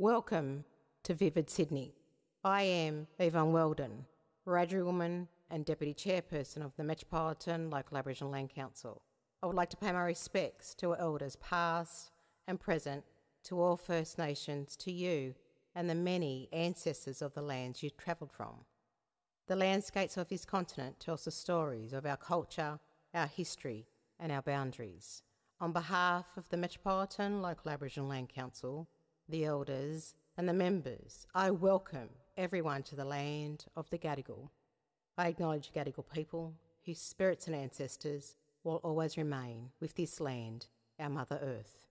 Welcome to Vivid Sydney. I am Yvonne Weldon, Wiradjuri woman and Deputy Chairperson of the Metropolitan Local Aboriginal Land Council. I would like to pay my respects to our elders past and present, to all First Nations, to you and the many ancestors of the lands you've travelled from. The landscapes of this continent tells the stories of our culture, our history and our boundaries. On behalf of the Metropolitan Local Aboriginal Land Council, the elders, and the members, I welcome everyone to the land of the Gadigal. I acknowledge Gadigal people whose spirits and ancestors will always remain with this land, our Mother Earth.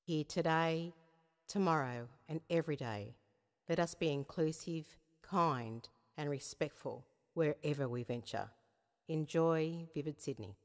Here today, tomorrow, and every day, let us be inclusive, kind, and respectful wherever we venture. Enjoy Vivid Sydney.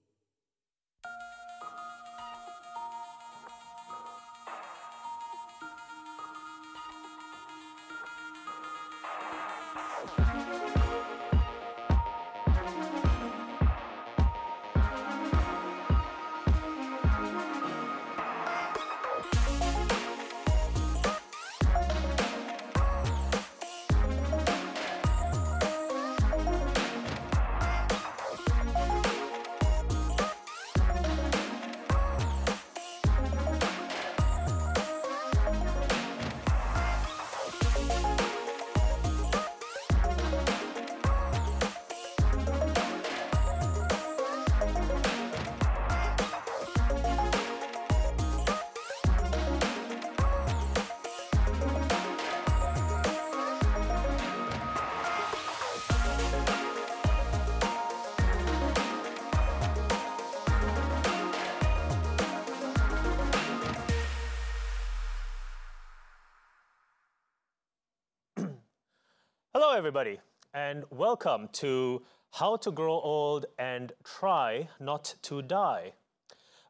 Everybody, and welcome to How to Grow Old and Try Not to Die.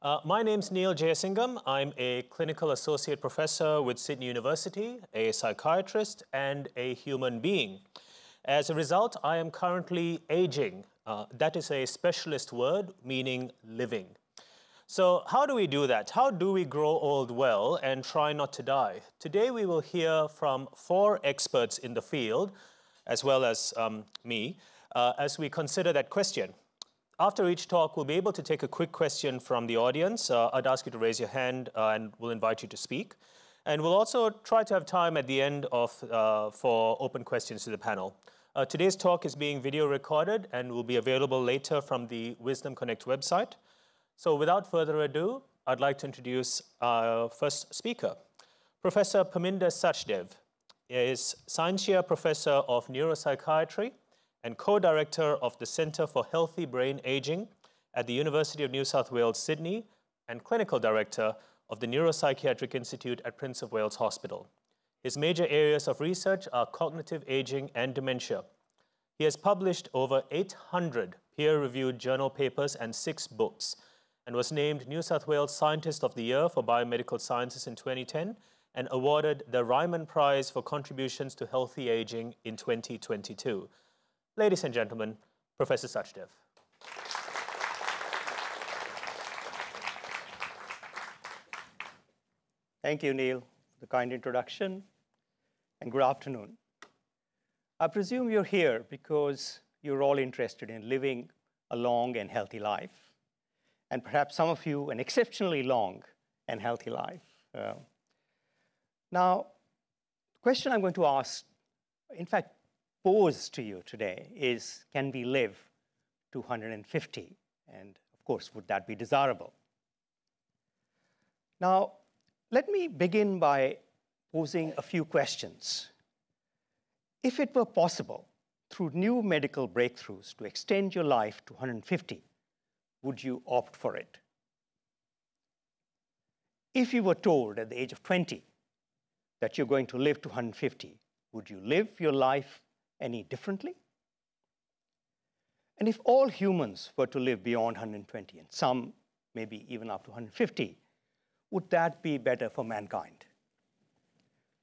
Uh, my name's Neil Jeyasingam. I'm a clinical associate professor with Sydney University, a psychiatrist, and a human being. As a result, I am currently aging. Uh, that is a specialist word meaning living. So, how do we do that? How do we grow old well and try not to die? Today, we will hear from four experts in the field as well as um, me, uh, as we consider that question. After each talk, we'll be able to take a quick question from the audience. Uh, I'd ask you to raise your hand uh, and we'll invite you to speak. And we'll also try to have time at the end of, uh, for open questions to the panel. Uh, today's talk is being video recorded and will be available later from the Wisdom Connect website. So without further ado, I'd like to introduce our first speaker, Professor Perminder Sachdev is Chair Professor of Neuropsychiatry and co-director of the Centre for Healthy Brain Aging at the University of New South Wales, Sydney, and clinical director of the Neuropsychiatric Institute at Prince of Wales Hospital. His major areas of research are cognitive aging and dementia. He has published over 800 peer-reviewed journal papers and six books, and was named New South Wales Scientist of the Year for Biomedical Sciences in 2010 and awarded the Ryman Prize for contributions to healthy aging in 2022. Ladies and gentlemen, Professor Sachdev. Thank you, Neil, for the kind introduction, and good afternoon. I presume you're here because you're all interested in living a long and healthy life, and perhaps some of you an exceptionally long and healthy life. Uh, now, the question I'm going to ask, in fact, pose to you today is, can we live 250? And of course, would that be desirable? Now, let me begin by posing a few questions. If it were possible, through new medical breakthroughs, to extend your life to 150, would you opt for it? If you were told at the age of 20 that you're going to live to 150, would you live your life any differently? And if all humans were to live beyond 120, and some maybe even up to 150, would that be better for mankind?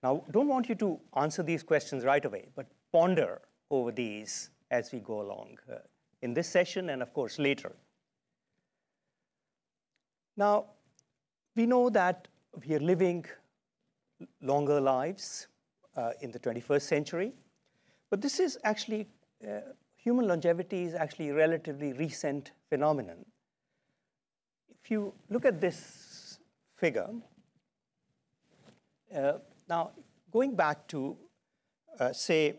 Now, don't want you to answer these questions right away, but ponder over these as we go along uh, in this session and, of course, later. Now, we know that we are living longer lives uh, in the 21st century. But this is actually, uh, human longevity is actually a relatively recent phenomenon. If you look at this figure, uh, now going back to, uh, say,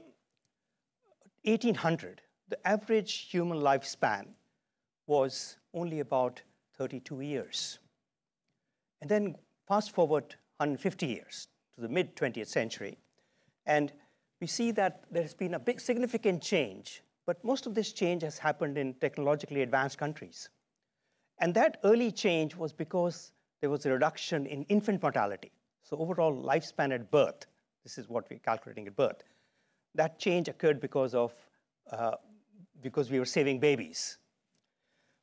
1800, the average human lifespan was only about 32 years. And then fast forward 150 years to the mid 20th century, and we see that there has been a big significant change, but most of this change has happened in technologically advanced countries. And that early change was because there was a reduction in infant mortality. So overall lifespan at birth, this is what we're calculating at birth, that change occurred because of uh, because we were saving babies.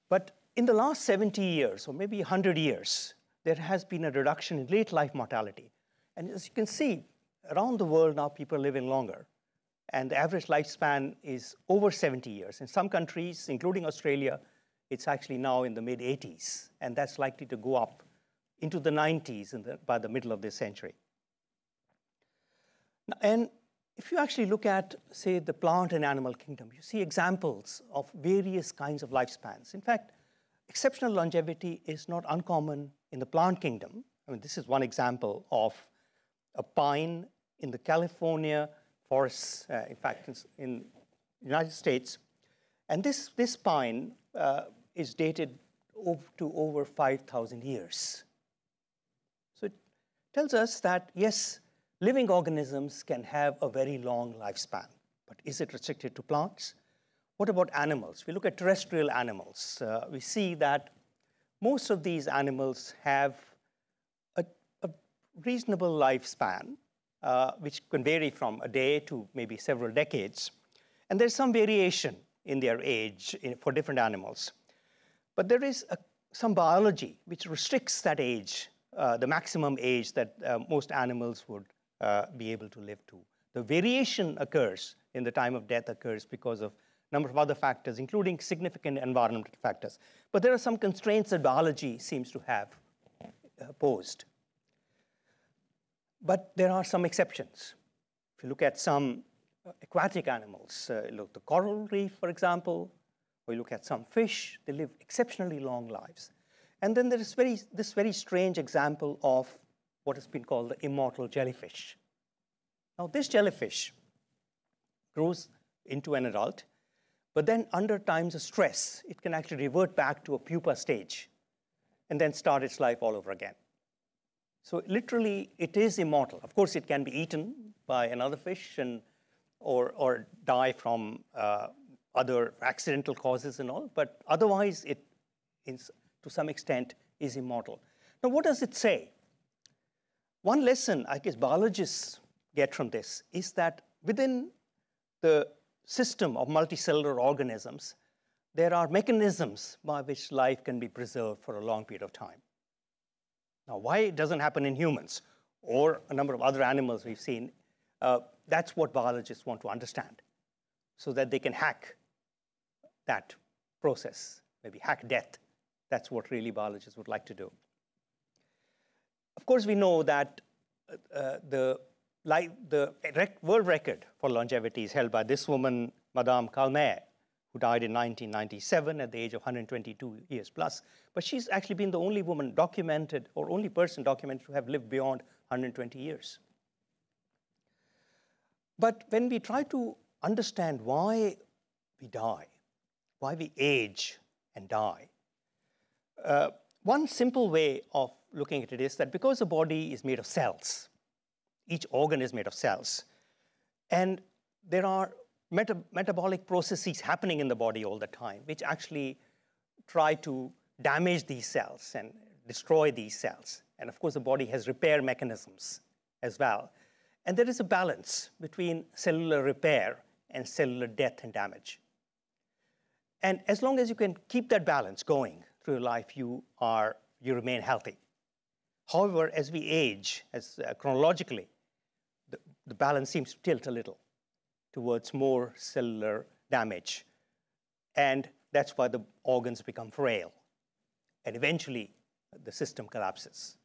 But in the last 70 years, or maybe 100 years, there has been a reduction in late life mortality. And as you can see, around the world now, people are living longer. And the average lifespan is over 70 years. In some countries, including Australia, it's actually now in the mid 80s. And that's likely to go up into the 90s the, by the middle of this century. And if you actually look at, say, the plant and animal kingdom, you see examples of various kinds of lifespans. In fact, exceptional longevity is not uncommon in the plant kingdom. I mean, this is one example of a pine in the California forests, uh, in fact, in the United States. And this, this pine uh, is dated over to over 5,000 years. So it tells us that, yes, living organisms can have a very long lifespan, but is it restricted to plants? What about animals? We look at terrestrial animals. Uh, we see that most of these animals have a, a reasonable lifespan, uh, which can vary from a day to maybe several decades. And there's some variation in their age in, for different animals. But there is a, some biology which restricts that age, uh, the maximum age that uh, most animals would uh, be able to live to. The variation occurs in the time of death occurs because of number of other factors, including significant environmental factors. But there are some constraints that biology seems to have uh, posed. But there are some exceptions. If you look at some aquatic animals, uh, look the coral reef, for example, or you look at some fish, they live exceptionally long lives. And then there is very, this very strange example of what has been called the immortal jellyfish. Now, this jellyfish grows into an adult, but then under times of stress, it can actually revert back to a pupa stage and then start its life all over again. So literally, it is immortal. Of course, it can be eaten by another fish and, or, or die from uh, other accidental causes and all, but otherwise, it, is, to some extent, is immortal. Now, what does it say? One lesson I guess biologists get from this is that within the system of multicellular organisms, there are mechanisms by which life can be preserved for a long period of time. Now, why it doesn't happen in humans or a number of other animals we've seen, uh, that's what biologists want to understand so that they can hack that process, maybe hack death. That's what really biologists would like to do. Of course, we know that uh, the, the rec world record for longevity is held by this woman, Madame Calment, who died in 1997 at the age of 122 years plus. But she's actually been the only woman documented, or only person documented to have lived beyond 120 years. But when we try to understand why we die, why we age and die, uh, one simple way of looking at it is that because the body is made of cells, each organ is made of cells, and there are meta metabolic processes happening in the body all the time, which actually try to damage these cells and destroy these cells. And of course, the body has repair mechanisms as well. And there is a balance between cellular repair and cellular death and damage. And as long as you can keep that balance going through your life, you, are, you remain healthy. However, as we age, as uh, chronologically, the, balance seems to tilt a little towards more cellular damage. And that's why the organs become frail. And eventually, the system collapses.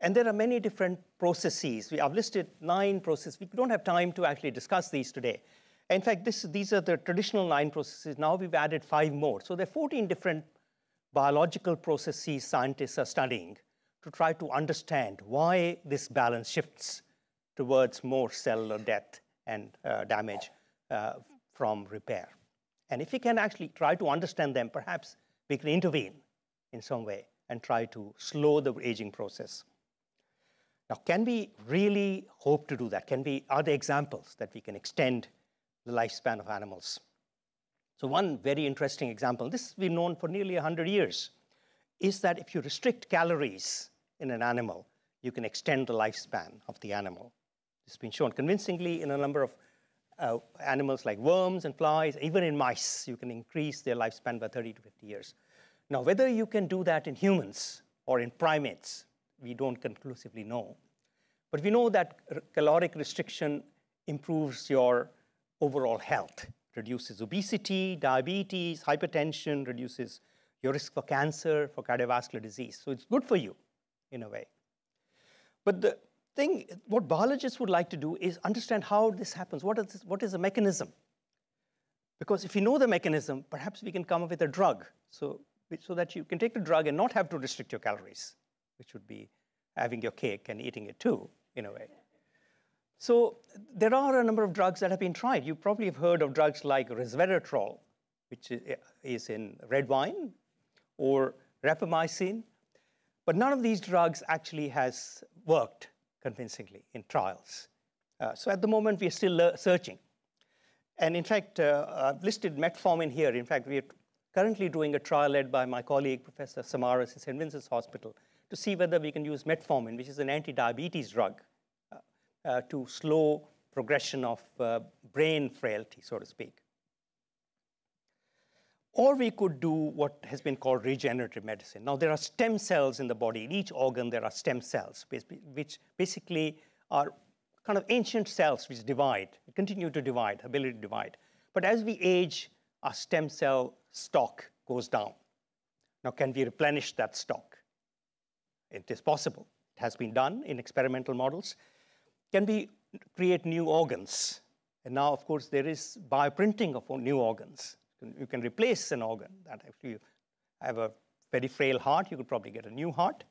And there are many different processes. We, I've listed nine processes. We don't have time to actually discuss these today. In fact, this, these are the traditional nine processes. Now we've added five more. So there are 14 different biological processes scientists are studying to try to understand why this balance shifts towards more cellular death and uh, damage uh, from repair. And if we can actually try to understand them, perhaps we can intervene in some way and try to slow the aging process. Now, can we really hope to do that? Can we, are there examples that we can extend the lifespan of animals? So one very interesting example, this has been known for nearly 100 years, is that if you restrict calories in an animal, you can extend the lifespan of the animal. It's been shown convincingly in a number of uh, animals like worms and flies, even in mice, you can increase their lifespan by 30 to 50 years. Now, whether you can do that in humans or in primates, we don't conclusively know. But we know that caloric restriction improves your overall health, reduces obesity, diabetes, hypertension, reduces your risk for cancer, for cardiovascular disease. So it's good for you in a way. But the thing, what biologists would like to do is understand how this happens. What is, what is the mechanism? Because if you know the mechanism, perhaps we can come up with a drug so, so that you can take the drug and not have to restrict your calories, which would be having your cake and eating it too, in a way. So there are a number of drugs that have been tried. You probably have heard of drugs like resveratrol, which is in red wine, or rapamycin. But none of these drugs actually has worked convincingly in trials. Uh, so at the moment, we are still searching. And in fact, uh, I've listed metformin here. In fact, we are currently doing a trial led by my colleague, Professor Samaras at St. Vincent's Hospital, to see whether we can use metformin, which is an anti-diabetes drug, uh, uh, to slow progression of uh, brain frailty, so to speak. Or we could do what has been called regenerative medicine. Now, there are stem cells in the body. In each organ, there are stem cells, which basically are kind of ancient cells which divide, continue to divide, ability to divide. But as we age, our stem cell stock goes down. Now, can we replenish that stock? It is possible. It has been done in experimental models. Can we create new organs? And now, of course, there is bioprinting of new organs. You can replace an organ that if you have a very frail heart, you could probably get a new heart.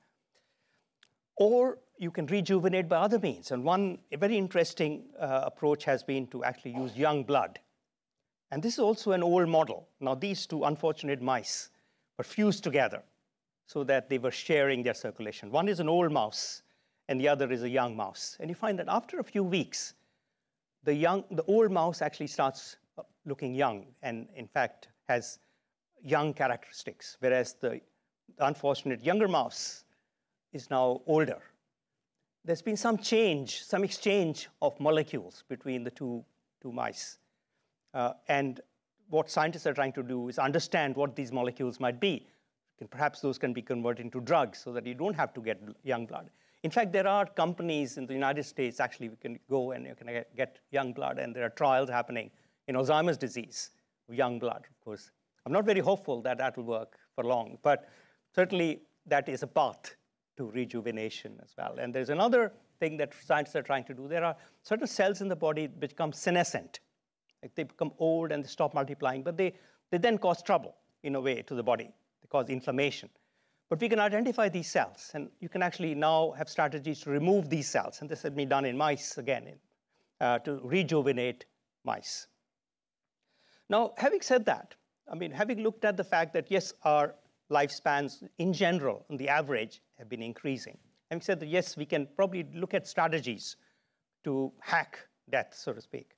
Or you can rejuvenate by other means. And one very interesting uh, approach has been to actually use young blood. And this is also an old model. Now, these two unfortunate mice were fused together so that they were sharing their circulation. One is an old mouse, and the other is a young mouse. And you find that after a few weeks, the, young, the old mouse actually starts looking young and, in fact, has young characteristics, whereas the unfortunate younger mouse is now older. There's been some change, some exchange of molecules between the two, two mice. Uh, and what scientists are trying to do is understand what these molecules might be. And perhaps those can be converted into drugs so that you don't have to get young blood. In fact, there are companies in the United States, actually, we can go and you can get young blood, and there are trials happening in Alzheimer's disease, young blood, of course. I'm not very hopeful that that will work for long, but certainly that is a path to rejuvenation as well. And there's another thing that scientists are trying to do. There are certain cells in the body become senescent. Like they become old and they stop multiplying, but they, they then cause trouble in a way to the body. They cause inflammation. But we can identify these cells, and you can actually now have strategies to remove these cells. And this has been done in mice again, in, uh, to rejuvenate mice. Now, having said that, I mean, having looked at the fact that, yes, our lifespans in general, on the average, have been increasing, having said that, yes, we can probably look at strategies to hack death, so to speak.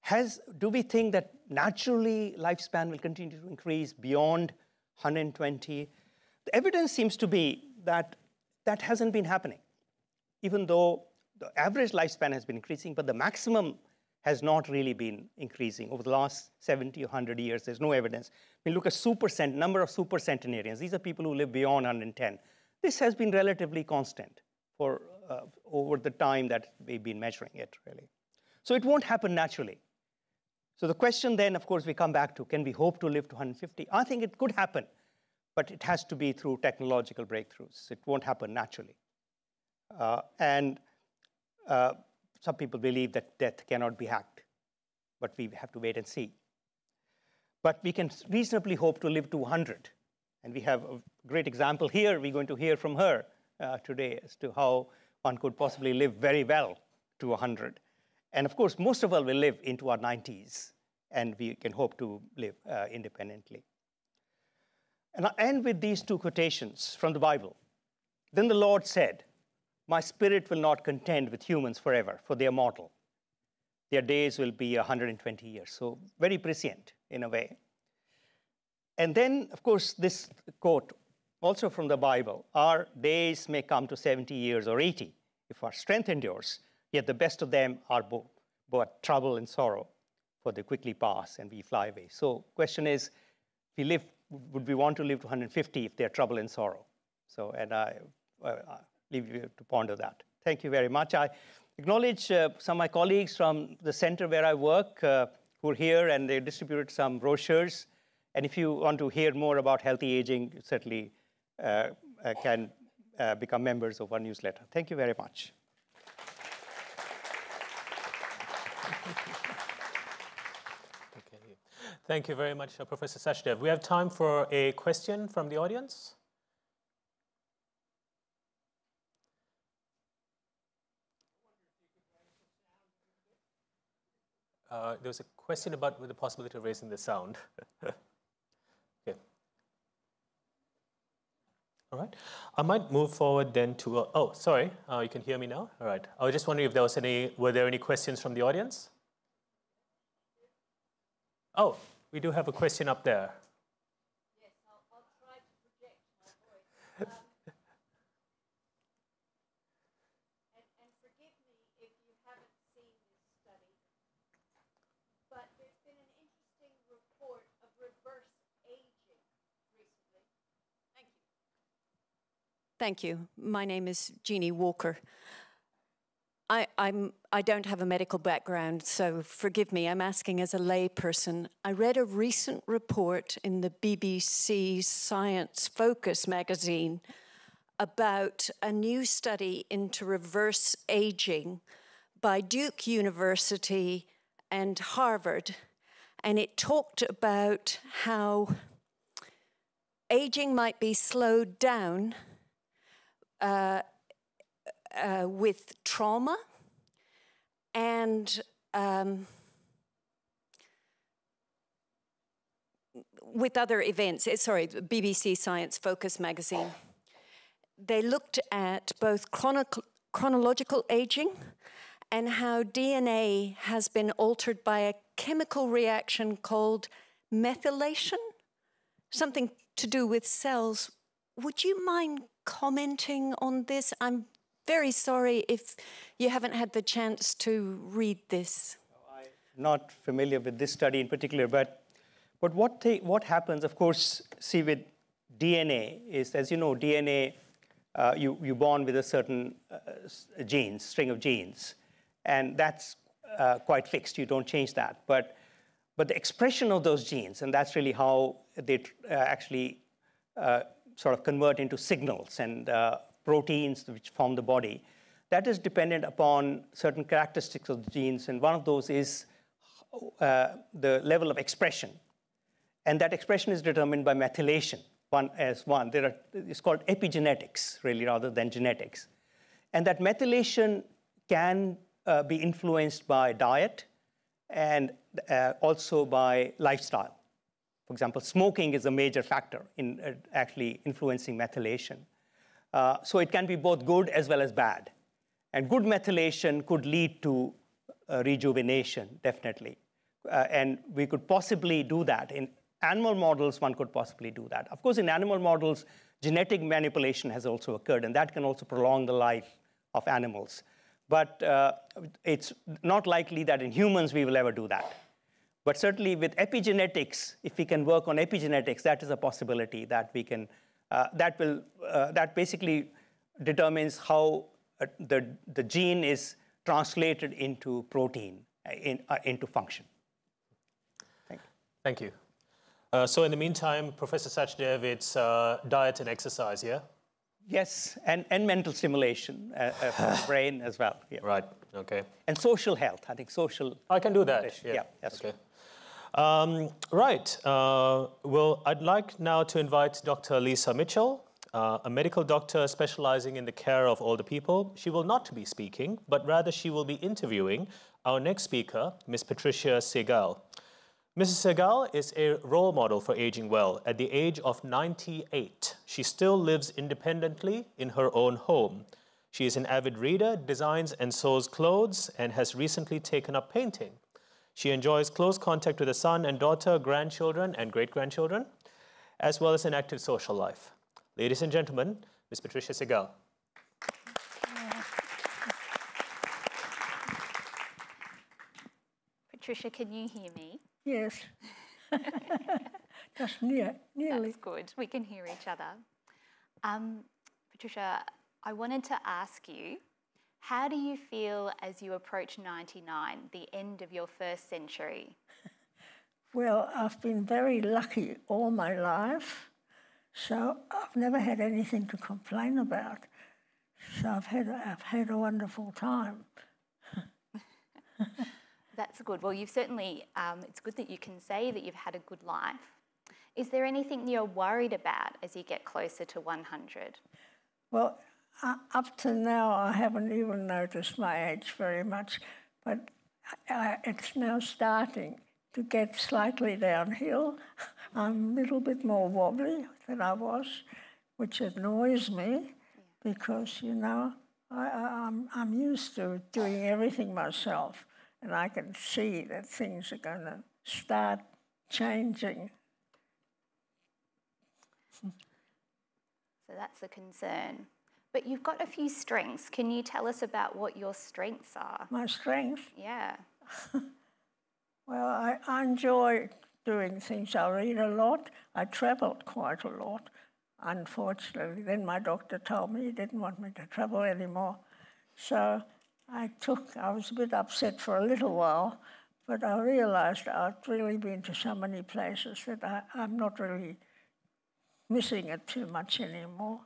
Has, do we think that naturally lifespan will continue to increase beyond 120? The evidence seems to be that that hasn't been happening, even though the average lifespan has been increasing, but the maximum has not really been increasing over the last 70 or 100 years. There's no evidence. We look at super cent- number of supercentenarians. These are people who live beyond 110. This has been relatively constant for uh, over the time that we've been measuring it, really. So it won't happen naturally. So the question then, of course, we come back to, can we hope to live to 150? I think it could happen, but it has to be through technological breakthroughs. It won't happen naturally. Uh, and uh, some people believe that death cannot be hacked, but we have to wait and see. But we can reasonably hope to live to 100. And we have a great example here. We're going to hear from her uh, today as to how one could possibly live very well to 100. And of course, most of us will live into our 90s, and we can hope to live uh, independently. And I'll end with these two quotations from the Bible. Then the Lord said, My spirit will not contend with humans forever, for they are mortal. Their days will be 120 years. So, very prescient in a way. And then, of course, this quote, also from the Bible Our days may come to 70 years or 80 if our strength endures, yet the best of them are both, both trouble and sorrow, for they quickly pass and we fly away. So, question is, if we live would we want to live to 150 if they're trouble and sorrow? So, and I, I leave you to ponder that. Thank you very much. I acknowledge uh, some of my colleagues from the center where I work uh, who are here and they distributed some brochures. And if you want to hear more about healthy aging, certainly uh, uh can uh, become members of our newsletter. Thank you very much. Thank you very much, uh, Professor Sachdev. We have time for a question from the audience. Uh, there was a question about the possibility of raising the sound. okay. All right. I might move forward then to, uh, oh, sorry, uh, you can hear me now? All right. I was just wondering if there was any, were there any questions from the audience? Oh, we do have a question up there. Yes, I'll, I'll try to project my voice. Um, and, and forgive me if you haven't seen this study, but there's been an interesting report of reverse aging recently. Thank you. Thank you. My name is Jeannie Walker. I, I'm, I don't have a medical background, so forgive me. I'm asking as a layperson. I read a recent report in the BBC Science Focus magazine about a new study into reverse aging by Duke University and Harvard. And it talked about how aging might be slowed down uh, uh, with trauma and um, with other events. Eh, sorry, BBC Science Focus magazine. They looked at both chronological aging and how DNA has been altered by a chemical reaction called methylation, something to do with cells. Would you mind commenting on this? I'm very sorry if you haven't had the chance to read this. I'm not familiar with this study in particular, but, but what, what happens, of course, see with DNA is, as you know, DNA, uh, you, you're born with a certain uh, genes, string of genes, and that's uh, quite fixed. You don't change that. But, but the expression of those genes, and that's really how they uh, actually uh, sort of convert into signals and uh, proteins which form the body, that is dependent upon certain characteristics of the genes, and one of those is uh, the level of expression. And that expression is determined by methylation, one as one. There are, it's called epigenetics, really, rather than genetics. And that methylation can uh, be influenced by diet and uh, also by lifestyle. For example, smoking is a major factor in uh, actually influencing methylation. Uh, so it can be both good as well as bad. And good methylation could lead to uh, rejuvenation, definitely. Uh, and we could possibly do that. In animal models, one could possibly do that. Of course, in animal models, genetic manipulation has also occurred, and that can also prolong the life of animals. But uh, it's not likely that in humans we will ever do that. But certainly with epigenetics, if we can work on epigenetics, that is a possibility that we can uh, that will uh, that basically determines how uh, the, the gene is translated into protein, in, into function. Thank you. Thank you. Uh, so in the meantime, Professor Sachdev, it's uh, diet and exercise, yeah? Yes, and, and mental stimulation uh, uh, for the brain as well. Yeah. Right. Okay. And social health. I think social. I can do that. Yeah, Yeah. that's okay. Um, right. Uh, well, I'd like now to invite Dr. Lisa Mitchell, uh, a medical doctor specializing in the care of older people. She will not be speaking, but rather she will be interviewing our next speaker, Ms. Patricia Segal. Mrs. Segal is a role model for aging well. At the age of 98, she still lives independently in her own home. She is an avid reader, designs and sews clothes, and has recently taken up painting. She enjoys close contact with her son and daughter, grandchildren, and great grandchildren, as well as an active social life. Ladies and gentlemen, Ms. Patricia Segal. Patricia, can you hear me? Yes. Just near, nearly. That's good. We can hear each other. Um, Patricia, I wanted to ask you how do you feel as you approach 99, the end of your first century? Well, I've been very lucky all my life, so I've never had anything to complain about. So I've had, I've had a wonderful time. That's good. Well, you've certainly, um, it's good that you can say that you've had a good life. Is there anything you're worried about as you get closer to 100? Well, uh, up to now, I haven't even noticed my age very much, but I, it's now starting to get slightly downhill. I'm a little bit more wobbly than I was, which annoys me because, you know, I, I'm, I'm used to doing everything myself, and I can see that things are going to start changing. So that's a concern. But you've got a few strengths. Can you tell us about what your strengths are? My strength Yeah. Well, I, I enjoy doing things. I read a lot. I travelled quite a lot. Unfortunately, then my doctor told me he didn't want me to travel anymore. So I took, I was a bit upset for a little while, but I realised I'd really been to so many places that I, I'm not really missing it too much anymore.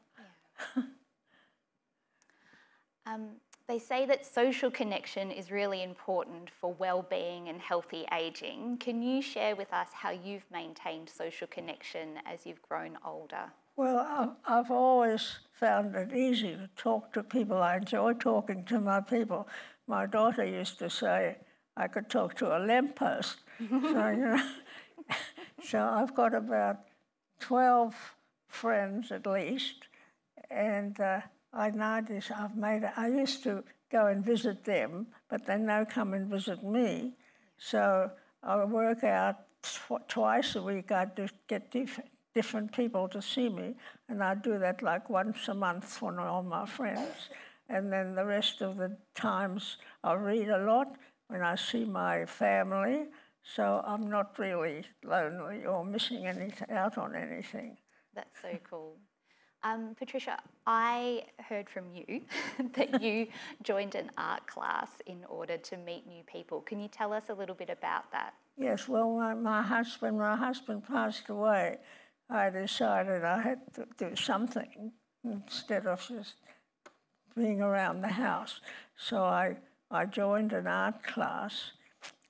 Um, they say that social connection is really important for well-being and healthy aging. Can you share with us how you've maintained social connection as you've grown older? Well, I've, always found it easy to talk to people. I enjoy talking to my people. My daughter used to say I could talk to a lamppost. so, you know, so I've got about 12 friends at least, and uh, I notice I've made. I used to go and visit them, but they now come and visit me. So I work out tw- twice a week. I just get diff- different people to see me, and I do that like once a month for all my friends. And then the rest of the times I read a lot when I see my family. So I'm not really lonely or missing anything out on anything. That's so cool. Um, Patricia, I heard from you that you joined an art class in order to meet new people. Can you tell us a little bit about that? Yes, well, my, my husband, my husband passed away. I decided I had to do something instead of just being around the house. So I, I joined an art class,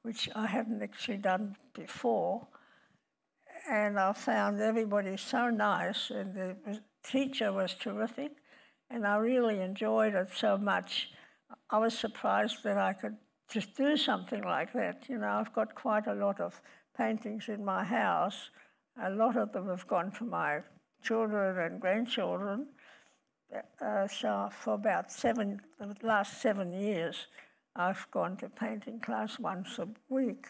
which I hadn't actually done before. And I found everybody so nice, and the teacher was terrific, and I really enjoyed it so much. I was surprised that I could just do something like that. You know, I've got quite a lot of paintings in my house. A lot of them have gone to my children and grandchildren. Uh, so for about seven, the last seven years, I've gone to painting class once a week.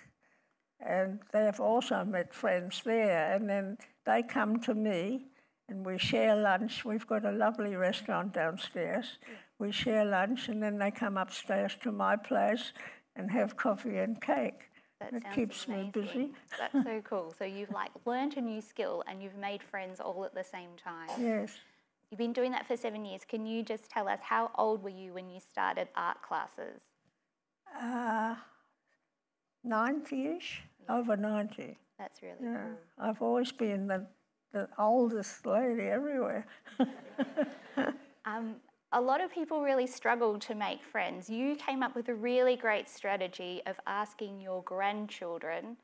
And they've also met friends there. And then they come to me and we share lunch. We've got a lovely restaurant downstairs. We share lunch and then they come upstairs to my place and have coffee and cake. That it keeps me busy. That's so cool. So you've like learned a new skill and you've made friends all at the same time. Yes. You've been doing that for seven years. Can you just tell us how old were you when you started art classes? Uh, 90 ish, over 90. That's really Yeah. cool. I've always been the, the oldest lady everywhere. Um, a lot of people really struggle to make friends. You came up with a really great strategy of asking your grandchildren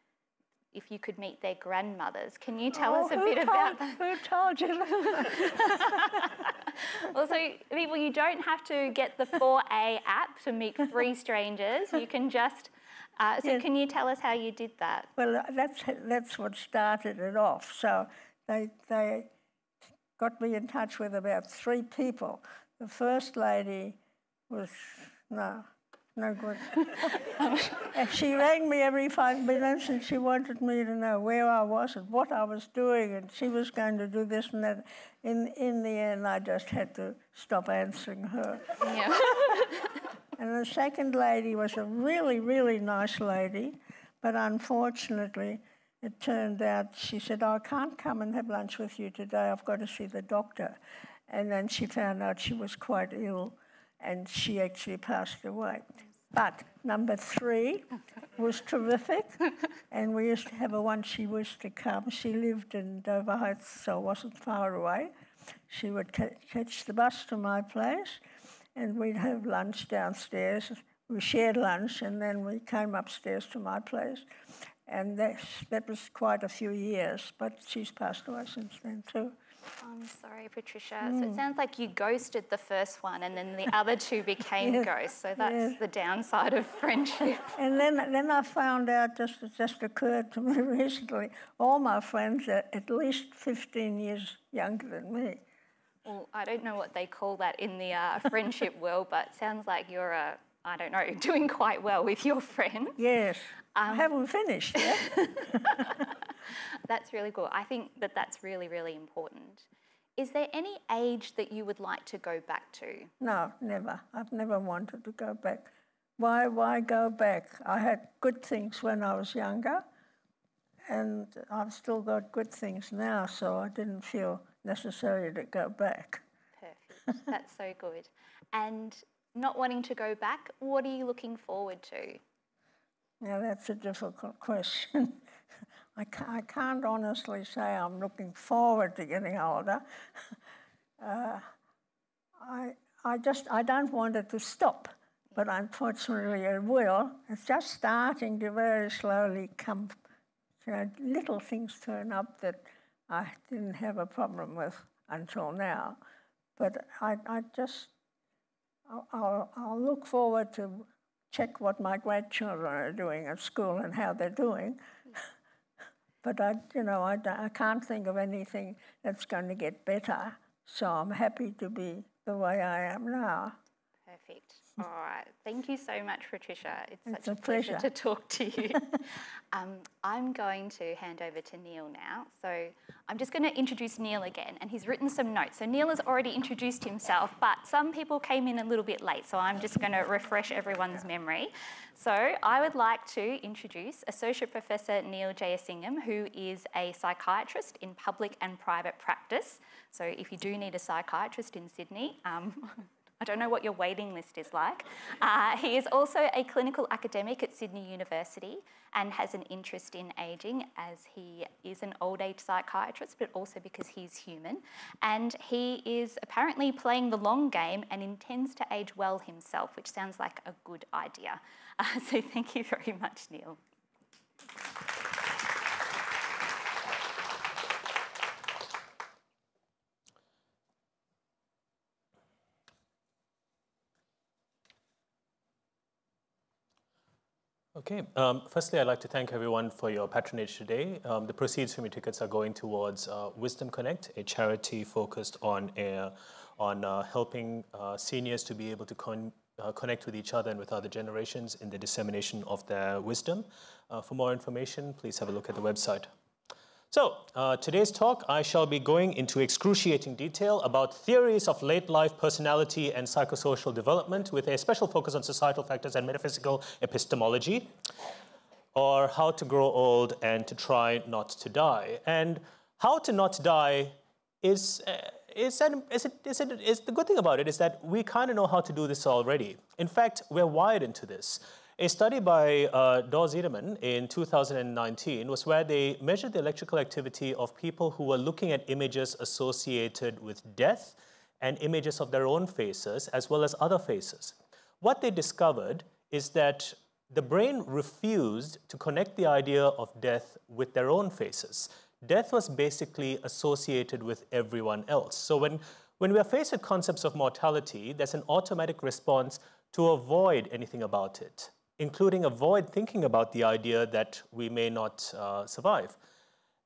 if you could meet their grandmothers. Can you tell Oh, us a bit told, about that? Who told you that? Also, people, you don't have to get the 4A app to meet three strangers. You can just. Uh, so, Yes. can you tell us how you did that? Well, that's that's what started it off. So they they got me in touch with about three people. The first lady was no, no good. and she rang me every five minutes, and she wanted me to know where I was and what I was doing, and she was going to do this and that. In in the end, I just had to stop answering her. Yeah. And the second lady was a really, really nice lady, but unfortunately, it turned out she said, oh, I can't come and have lunch with you today, I've got to see the doctor. And then she found out she was quite ill and she actually passed away. But number three was terrific, and we used to have her once she wished to come. She lived in Dover Heights, so it wasn't far away. She would ca- catch the bus to my place, and we'd have lunch downstairs. We shared lunch, and then we came upstairs to my place. And that, that was quite a few years, but she's passed away since then too. I'm sorry, Patricia. So it sounds like you ghosted the first one and then the other two became Yes, ghosts. So that's yes. the downside of friendship. And then, then I found out, just it just occurred to me recently, all my friends are at least 15 years younger than me. Well, I don't know what they call that in the uh, friendship world, but it sounds like you're, uh, I don't know, doing quite well with your friends. Yes, I um, haven't finished yet. That's really cool. I think that that's really, really important. Is there any age that you would like to go back to? no, never. I've never wanted to go back. Why, why go back? I had good things when I was younger, and I've still got good things now, so I didn't feel necessary to go back. Perfect. That's so good. And not wanting to go back, what are you looking forward to? Now, that's a difficult question. I ca- I can't honestly say I'm looking forward to getting older. Uh, I, I just, I don't want it to stop, but unfortunately it will. It's just starting to very slowly come, you know, little things turn up that I didn't have a problem with until now. But I, I just, I'll, I'll look forward to check what my grandchildren are doing at school and how they're doing. but I, you know, I, I can't think of anything that's going to get better. So I'm happy to be the way I am now. Perfect. All right. Thank you so much, Patricia. It's, It's such a pleasure. to talk to you. um, I'm going to hand over to Neil now. So I'm just going to introduce Neil again, and he's written some notes. So Neil has already introduced himself, but some people came in a little bit late, so I'm just going to refresh everyone's memory. So I would like to introduce Associate Professor Neil Jeyasingam, who is a psychiatrist in public and private practice. So if you do need a psychiatrist in Sydney, um, I don't know what your waiting list is like. Uh, he is also a clinical academic at Sydney University and has an interest in ageing as he is an old age psychiatrist, but also because he's human. And he is apparently playing the long game and intends to age well himself, which sounds like a good idea. Uh, so thank you very much, Neil. Okay. Um, firstly, I'd like to thank everyone for your patronage today. Um, the proceeds from your tickets are going towards uh, Wisdom Connect, a charity focused on uh, on uh, helping uh, seniors to be able to con- uh, connect with each other and with other generations in the dissemination of their wisdom. Uh, for more information, please have a look at the website. So, uh, today's talk, I shall be going into excruciating detail about theories of late life personality and psychosocial development with a special focus on societal factors and metaphysical epistemology, or how to grow old and to try not to die. And how to not die is. Uh, is, that, is, it, is, it, is the good thing about it is that we kind of know how to do this already. In fact, we're wired into this. A study by uh, Edelman in 2019 was where they measured the electrical activity of people who were looking at images associated with death and images of their own faces as well as other faces. What they discovered is that the brain refused to connect the idea of death with their own faces. Death was basically associated with everyone else. So when, when we are faced with concepts of mortality, there's an automatic response to avoid anything about it, including avoid thinking about the idea that we may not uh, survive.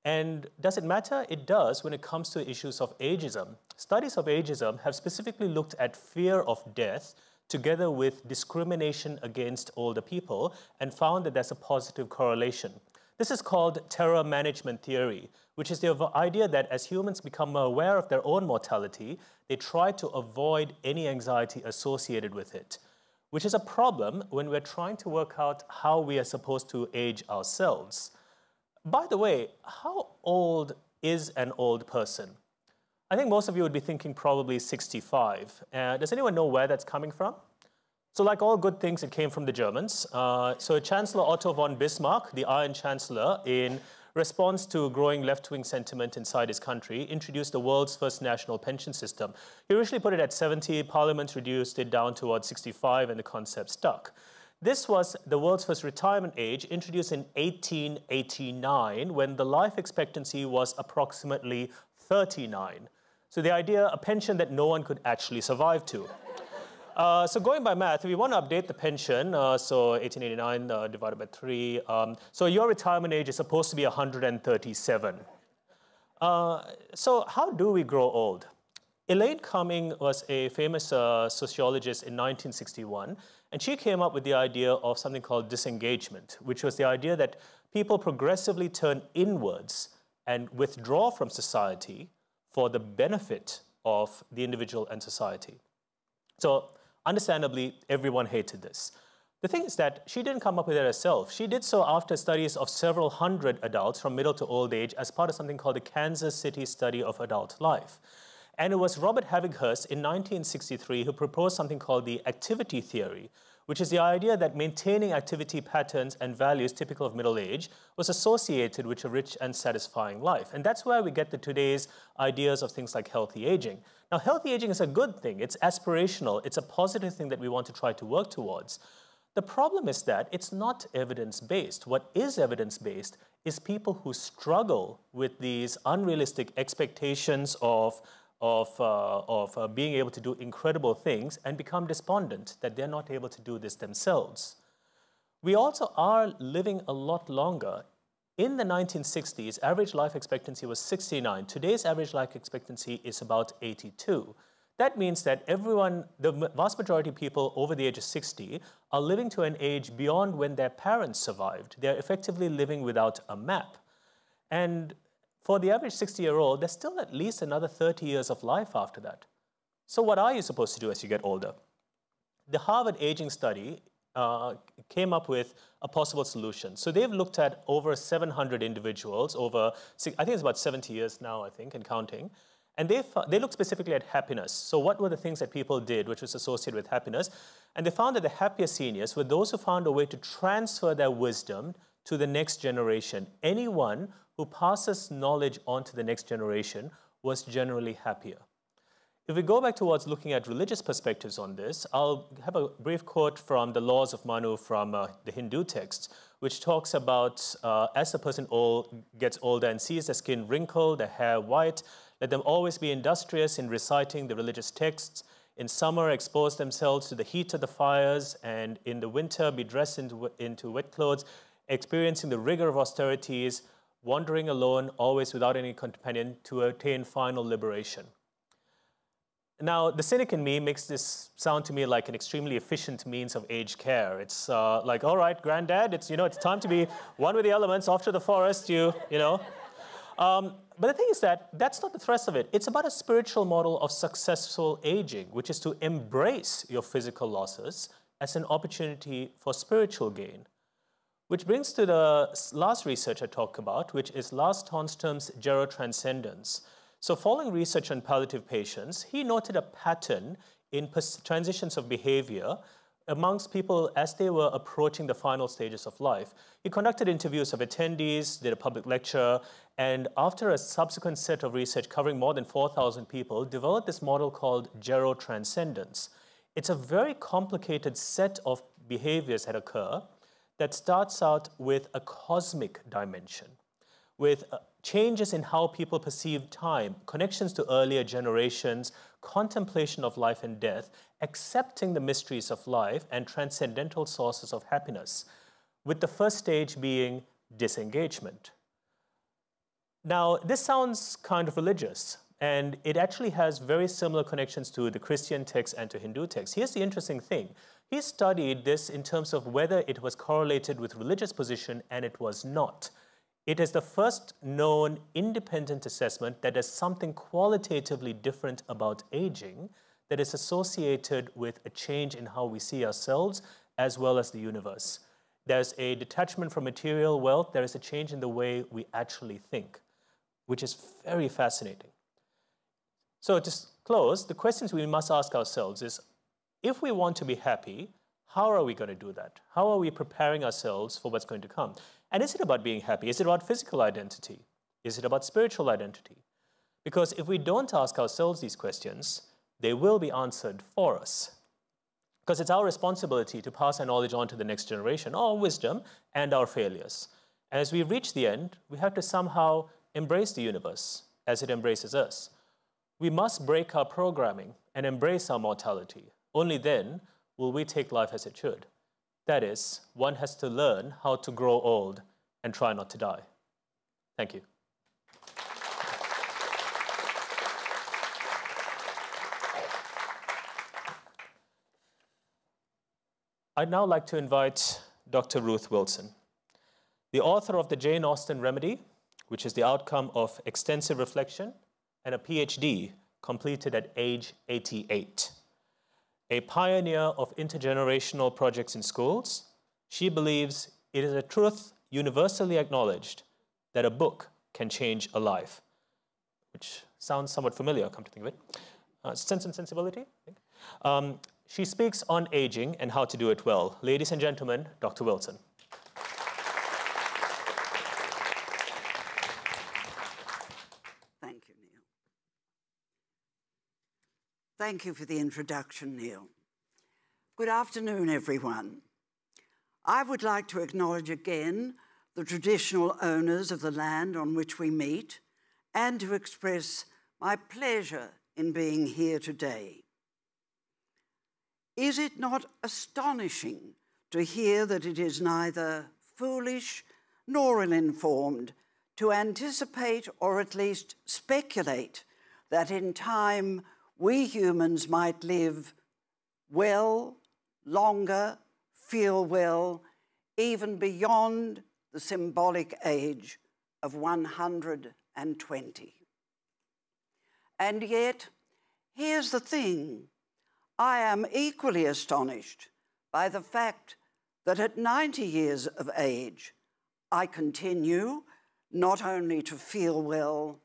And does it matter? It does when it comes to issues of ageism. Studies of ageism have specifically looked at fear of death together with discrimination against older people and found that there's a positive correlation. This is called terror management theory, which is the idea that as humans become aware of their own mortality, they try to avoid any anxiety associated with it, which is a problem when we're trying to work out how we are supposed to age ourselves. By the way, how old is an old person? I think most of you would be thinking probably 65. Uh, does anyone know where that's coming from? So like all good things, it came from the Germans. Uh, so Chancellor Otto von Bismarck, the Iron Chancellor, in response to growing left-wing sentiment inside his country, introduced the world's first national pension system. He originally put it at 70, Parliament reduced it down towards 65, and the concept stuck. This was the world's first retirement age, introduced in 1889, when the life expectancy was approximately 39. So the idea, a pension that no one could actually survive to. Uh, so going by math, if we want to update the pension, uh, so 1889 uh, divided by 3, um, so your retirement age is supposed to be 137. Uh, so how do we grow old? Elaine Cumming was a famous uh, sociologist in 1961, and she came up with the idea of something called disengagement, which was the idea that people progressively turn inwards and withdraw from society for the benefit of the individual and society. So understandably, everyone hated this. The thing is that she didn't come up with it herself. She did so after studies of several hundred adults from middle to old age as part of something called the Kansas City Study of Adult Life. And it was Robert Havighurst in 1963 who proposed something called the activity theory, which is the idea that maintaining activity patterns and values typical of middle age was associated with a rich and satisfying life. And that's where we get to today's ideas of things like healthy aging. Now, healthy aging is a good thing. It's aspirational. It's a positive thing that we want to try to work towards. The problem is that it's not evidence-based. What is evidence-based is people who struggle with these unrealistic expectations of of, uh, of uh, being able to do incredible things and become despondent that they're not able to do this themselves. We also are living a lot longer. In the 1960s, average life expectancy was 69. Today's average life expectancy is about 82. That means that everyone, the vast majority of people over the age of 60 are living to an age beyond when their parents survived. They're effectively living without a map. And for the average 60 year old, there's still at least another 30 years of life after that. So, what are you supposed to do as you get older? The Harvard Aging Study uh, came up with a possible solution. So, they've looked at over 700 individuals over, I think it's about 70 years now, I think, and counting. And they, they looked specifically at happiness. So, what were the things that people did which was associated with happiness? And they found that the happiest seniors were those who found a way to transfer their wisdom to the next generation. Anyone who passes knowledge on to the next generation was generally happier. If we go back towards looking at religious perspectives on this, I'll have a brief quote from the laws of Manu from uh, the Hindu texts, which talks about uh, as the person old, gets older and sees their skin wrinkled, their hair white, let them always be industrious in reciting the religious texts. In summer, expose themselves to the heat of the fires, and in the winter, be dressed into, into wet clothes, experiencing the rigor of austerities, wandering alone, always without any companion, to attain final liberation. Now, the cynic in me makes this sound to me like an extremely efficient means of aged care. It's uh, like, all right, granddad, it's, you know, it's time to be one with the elements, off to the forest, you, you know. Um, but the thing is that that's not the thrust of it. It's about a spiritual model of successful aging, which is to embrace your physical losses as an opportunity for spiritual gain. Which brings to the last research I talked about, which is Lars Tornstam's gerotranscendence. So following research on palliative patients, he noted a pattern in transitions of behavior amongst people as they were approaching the final stages of life. He conducted interviews of attendees, did a public lecture, and after a subsequent set of research covering more than 4,000 people, developed this model called gerotranscendence. It's a very complicated set of behaviors that occur that starts out with a cosmic dimension, with uh, changes in how people perceive time, connections to earlier generations, contemplation of life and death, accepting the mysteries of life and transcendental sources of happiness, with the first stage being disengagement. Now, this sounds kind of religious, and it actually has very similar connections to the Christian text and to Hindu texts. Here's the interesting thing. He studied this in terms of whether it was correlated with religious position, and it was not. It is the first known independent assessment that there's something qualitatively different about aging that is associated with a change in how we see ourselves as well as the universe. There's a detachment from material wealth, there is a change in the way we actually think, which is very fascinating. So to close, the questions we must ask ourselves is, if we want to be happy, how are we going to do that? How are we preparing ourselves for what's going to come? And is it about being happy? Is it about physical identity? Is it about spiritual identity? Because if we don't ask ourselves these questions, they will be answered for us. Because it's our responsibility to pass our knowledge on to the next generation, our wisdom and our failures. And as we reach the end, we have to somehow embrace the universe as it embraces us. We must break our programming and embrace our mortality. Only then will we take life as it should. That is, one has to learn how to grow old and try not to die. Thank you. I'd now like to invite Dr. Ruth Wilson, the author of the Jane Austen Remedy, which is the outcome of extensive reflection and a PhD completed at age 88 a pioneer of intergenerational projects in schools, she believes it is a truth universally acknowledged that a book can change a life, which sounds somewhat familiar, come to think of it. Uh, sense and sensibility. Um, she speaks on aging and how to do it well. Ladies and gentlemen, Dr. Wilson. Thank you for the introduction, Neil. Good afternoon, everyone. I would like to acknowledge again the traditional owners of the land on which we meet and to express my pleasure in being here today. Is it not astonishing to hear that it is neither foolish nor ill informed to anticipate or at least speculate that in time we humans might live well, longer, feel well, even beyond the symbolic age of 120. And yet, here's the thing I am equally astonished by the fact that at 90 years of age, I continue not only to feel well,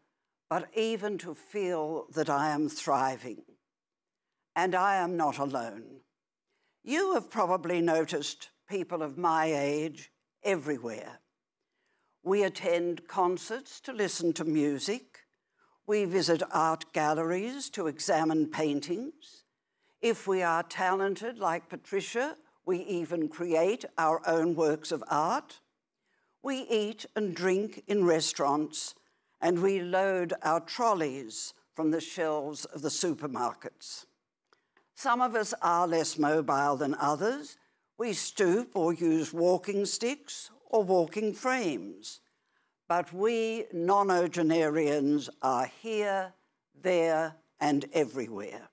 but even to feel that I am thriving. And I am not alone. You have probably noticed people of my age everywhere. We attend concerts to listen to music. We visit art galleries to examine paintings. If we are talented like Patricia, we even create our own works of art. We eat and drink in restaurants and we load our trolleys from the shelves of the supermarkets. Some of us are less mobile than others. We stoop or use walking sticks or walking frames. But we nonagenarians are here, there, and everywhere.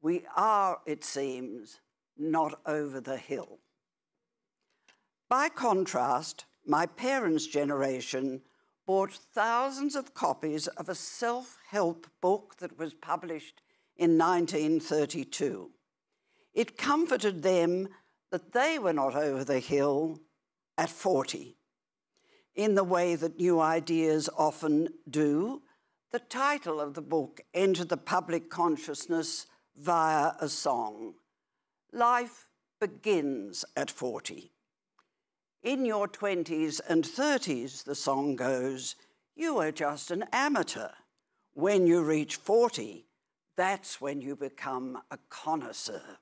We are, it seems, not over the hill. By contrast, my parents' generation bought thousands of copies of a self help book that was published in 1932. It comforted them that they were not over the hill at 40. In the way that new ideas often do, the title of the book entered the public consciousness via a song Life begins at 40. In your 20s and 30s, the song goes, you are just an amateur. When you reach 40, that's when you become a connoisseur.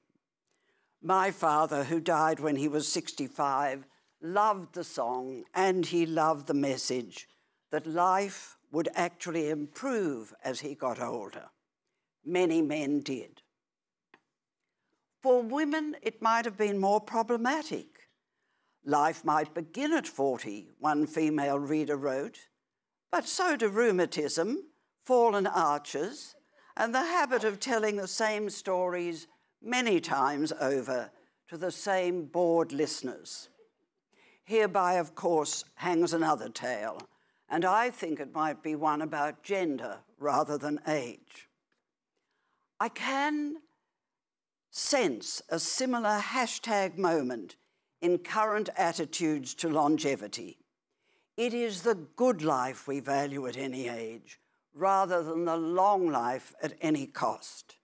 My father, who died when he was 65, loved the song and he loved the message that life would actually improve as he got older. Many men did. For women, it might have been more problematic. Life might begin at 40, one female reader wrote, but so do rheumatism, fallen arches, and the habit of telling the same stories many times over to the same bored listeners. Hereby, of course, hangs another tale, and I think it might be one about gender rather than age. I can sense a similar hashtag moment in current attitudes to longevity. It is the good life we value at any age, rather than the long life at any cost.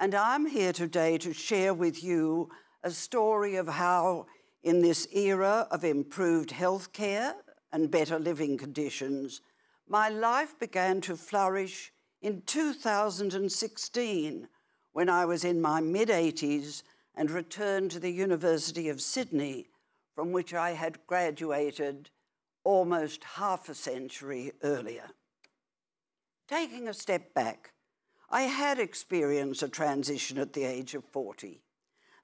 And I'm here today to share with you a story of how, in this era of improved health care and better living conditions, my life began to flourish in 2016 when I was in my mid 80s and returned to the University of Sydney, from which I had graduated almost half a century earlier. Taking a step back, I had experienced a transition at the age of 40.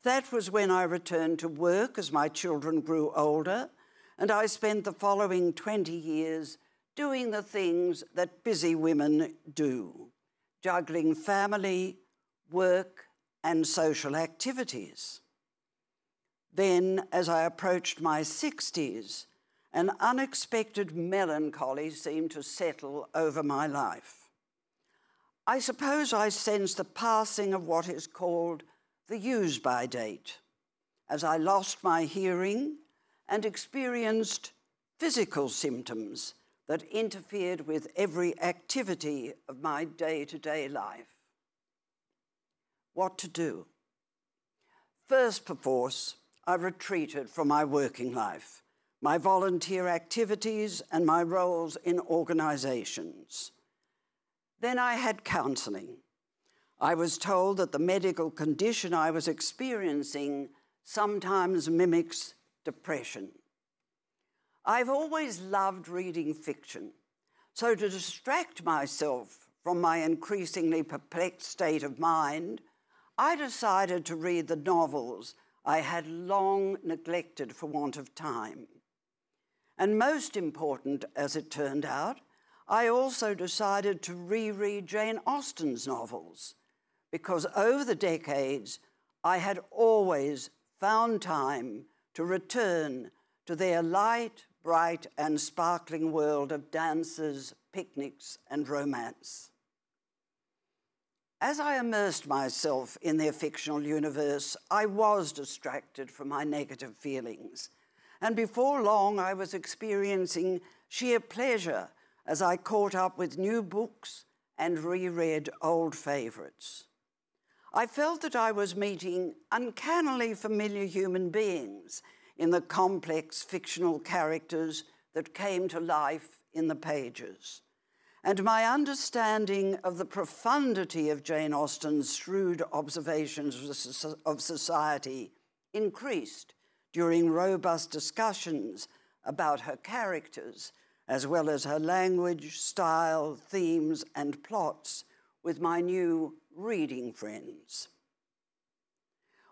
That was when I returned to work as my children grew older, and I spent the following 20 years doing the things that busy women do juggling family, work, and social activities. Then, as I approached my 60s, an unexpected melancholy seemed to settle over my life. I suppose I sensed the passing of what is called the use by date, as I lost my hearing and experienced physical symptoms that interfered with every activity of my day to day life. What to do? First, perforce, I retreated from my working life my volunteer activities, and my roles in organizations. Then I had counseling. I was told that the medical condition I was experiencing sometimes mimics depression. I've always loved reading fiction, so to distract myself from my increasingly perplexed state of mind, I decided to read the novels I had long neglected for want of time. And most important, as it turned out, I also decided to reread Jane Austen's novels because over the decades, I had always found time to return to their light, bright, and sparkling world of dances, picnics, and romance. As I immersed myself in their fictional universe, I was distracted from my negative feelings and before long I was experiencing sheer pleasure as I caught up with new books and reread old favourites. I felt that I was meeting uncannily familiar human beings in the complex fictional characters that came to life in the pages. And my understanding of the profundity of Jane Austen's shrewd observations of society increased during robust discussions about her characters, as well as her language, style, themes, and plots with my new reading friends.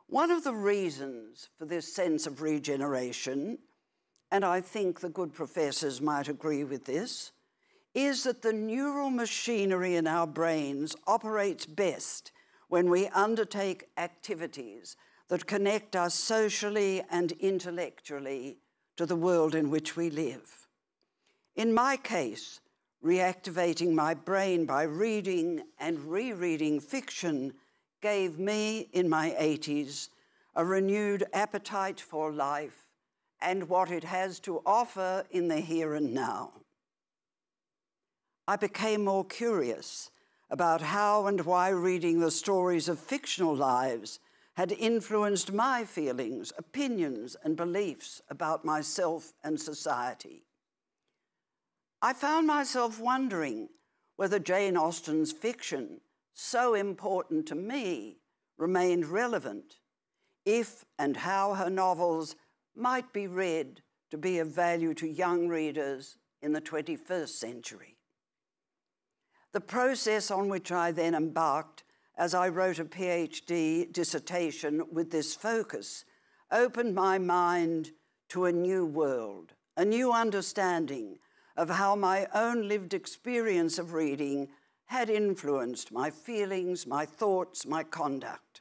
One of the reasons for this sense of regeneration, and I think the good professors might agree with this, is that the neural machinery in our brains operates best when we undertake activities that connect us socially and intellectually to the world in which we live. In my case, reactivating my brain by reading and rereading fiction gave me, in my 80s, a renewed appetite for life and what it has to offer in the here and now. I became more curious about how and why reading the stories of fictional lives had influenced my feelings, opinions, and beliefs about myself and society. I found myself wondering whether Jane Austen's fiction, so important to me, remained relevant, if and how her novels might be read to be of value to young readers in the 21st century. The process on which I then embarked as I wrote a PhD dissertation with this focus opened my mind to a new world, a new understanding of how my own lived experience of reading had influenced my feelings, my thoughts, my conduct.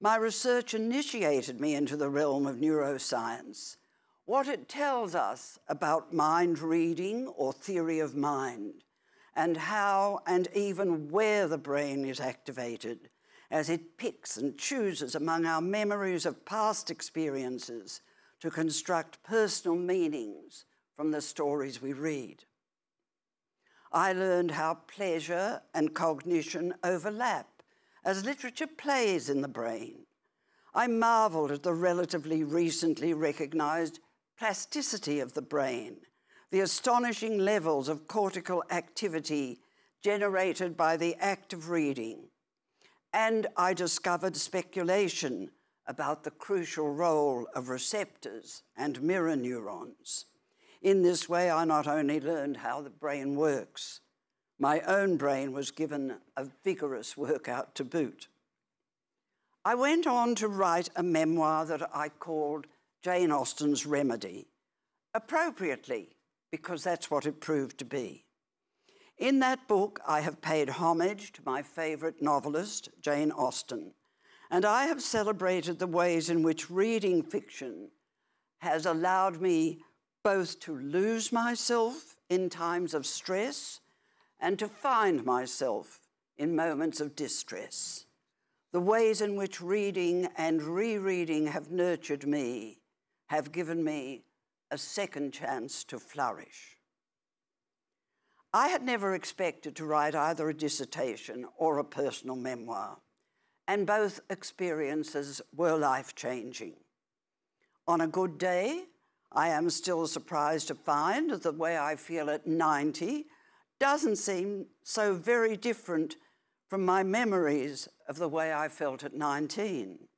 My research initiated me into the realm of neuroscience, what it tells us about mind reading or theory of mind, and how and even where the brain is activated as it picks and chooses among our memories of past experiences to construct personal meanings from the stories we read. I learned how pleasure and cognition overlap as literature plays in the brain. I marveled at the relatively recently recognized plasticity of the brain, the astonishing levels of cortical activity generated by the act of reading. And I discovered speculation about the crucial role of receptors and mirror neurons. In this way, I not only learned how the brain works, my own brain was given a vigorous workout to boot. I went on to write a memoir that I called Jane Austen's Remedy, appropriately, because that's what it proved to be. In that book, I have paid homage to my favourite novelist, Jane Austen, and I have celebrated the ways in which reading fiction has allowed me both to lose myself in times of stress and to find myself in moments of distress. The ways in which reading and rereading have nurtured me have given me a second chance to flourish. I had never expected to write either a dissertation or a personal memoir, and both experiences were life changing. On a good day, I am still surprised to find that the way I feel at 90 doesn't seem so very different from my memories of the way I felt at 19.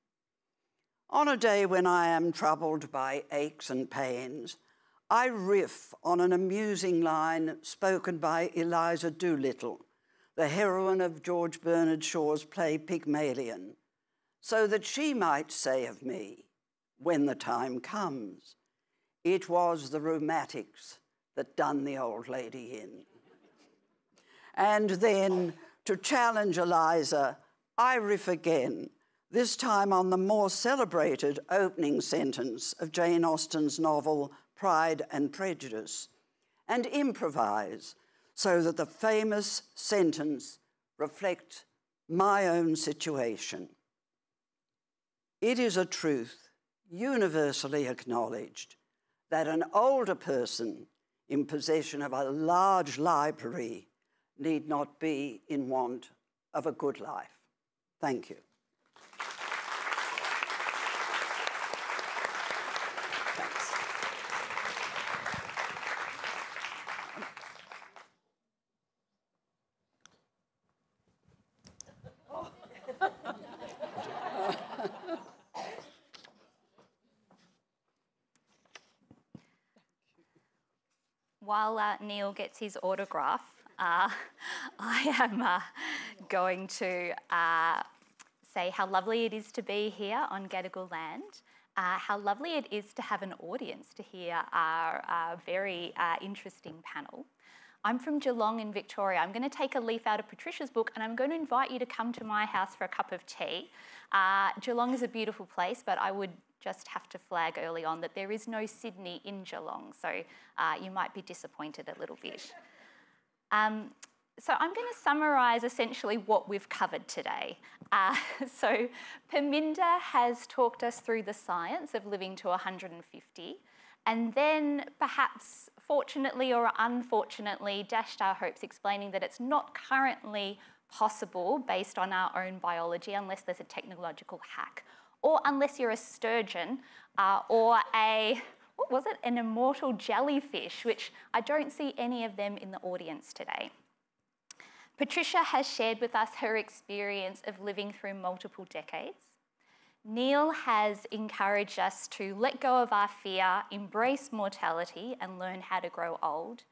On a day when I am troubled by aches and pains, I riff on an amusing line spoken by Eliza Doolittle, the heroine of George Bernard Shaw's play Pygmalion, so that she might say of me, when the time comes, it was the rheumatics that done the old lady in. and then to challenge Eliza, I riff again, this time on the more celebrated opening sentence of Jane Austen's novel Pride and Prejudice, and improvise so that the famous sentence reflects my own situation. It is a truth universally acknowledged that an older person in possession of a large library need not be in want of a good life. Thank you. While uh, Neil gets his autograph, uh, I am uh, going to uh, say how lovely it is to be here on Gadigal land. Uh, how lovely it is to have an audience to hear our, very uh, interesting panel. I'm from Geelong in Victoria. I'm going to take a leaf out of Patricia's book and I'm going to invite you to come to my house for a cup of tea. Uh, Geelong is a beautiful place, but I would just have to flag early on that there is no Sydney in Geelong, so uh, you might be disappointed a little bit. Um, so I'm going to summarise essentially what we've covered today. Uh, so Perminder has talked us through the science of living to 150, and then perhaps fortunately or unfortunately dashed our hopes explaining that it's not currently possible based on our own biology unless there's a technological hack, or unless you're a sturgeon uh, or a, what was it, an immortal jellyfish, which I don't see any of them in the audience today. Patricia has shared with us her experience of living through multiple decades. Neil has encouraged us to let go of our fear, embrace mortality, and learn how to grow old.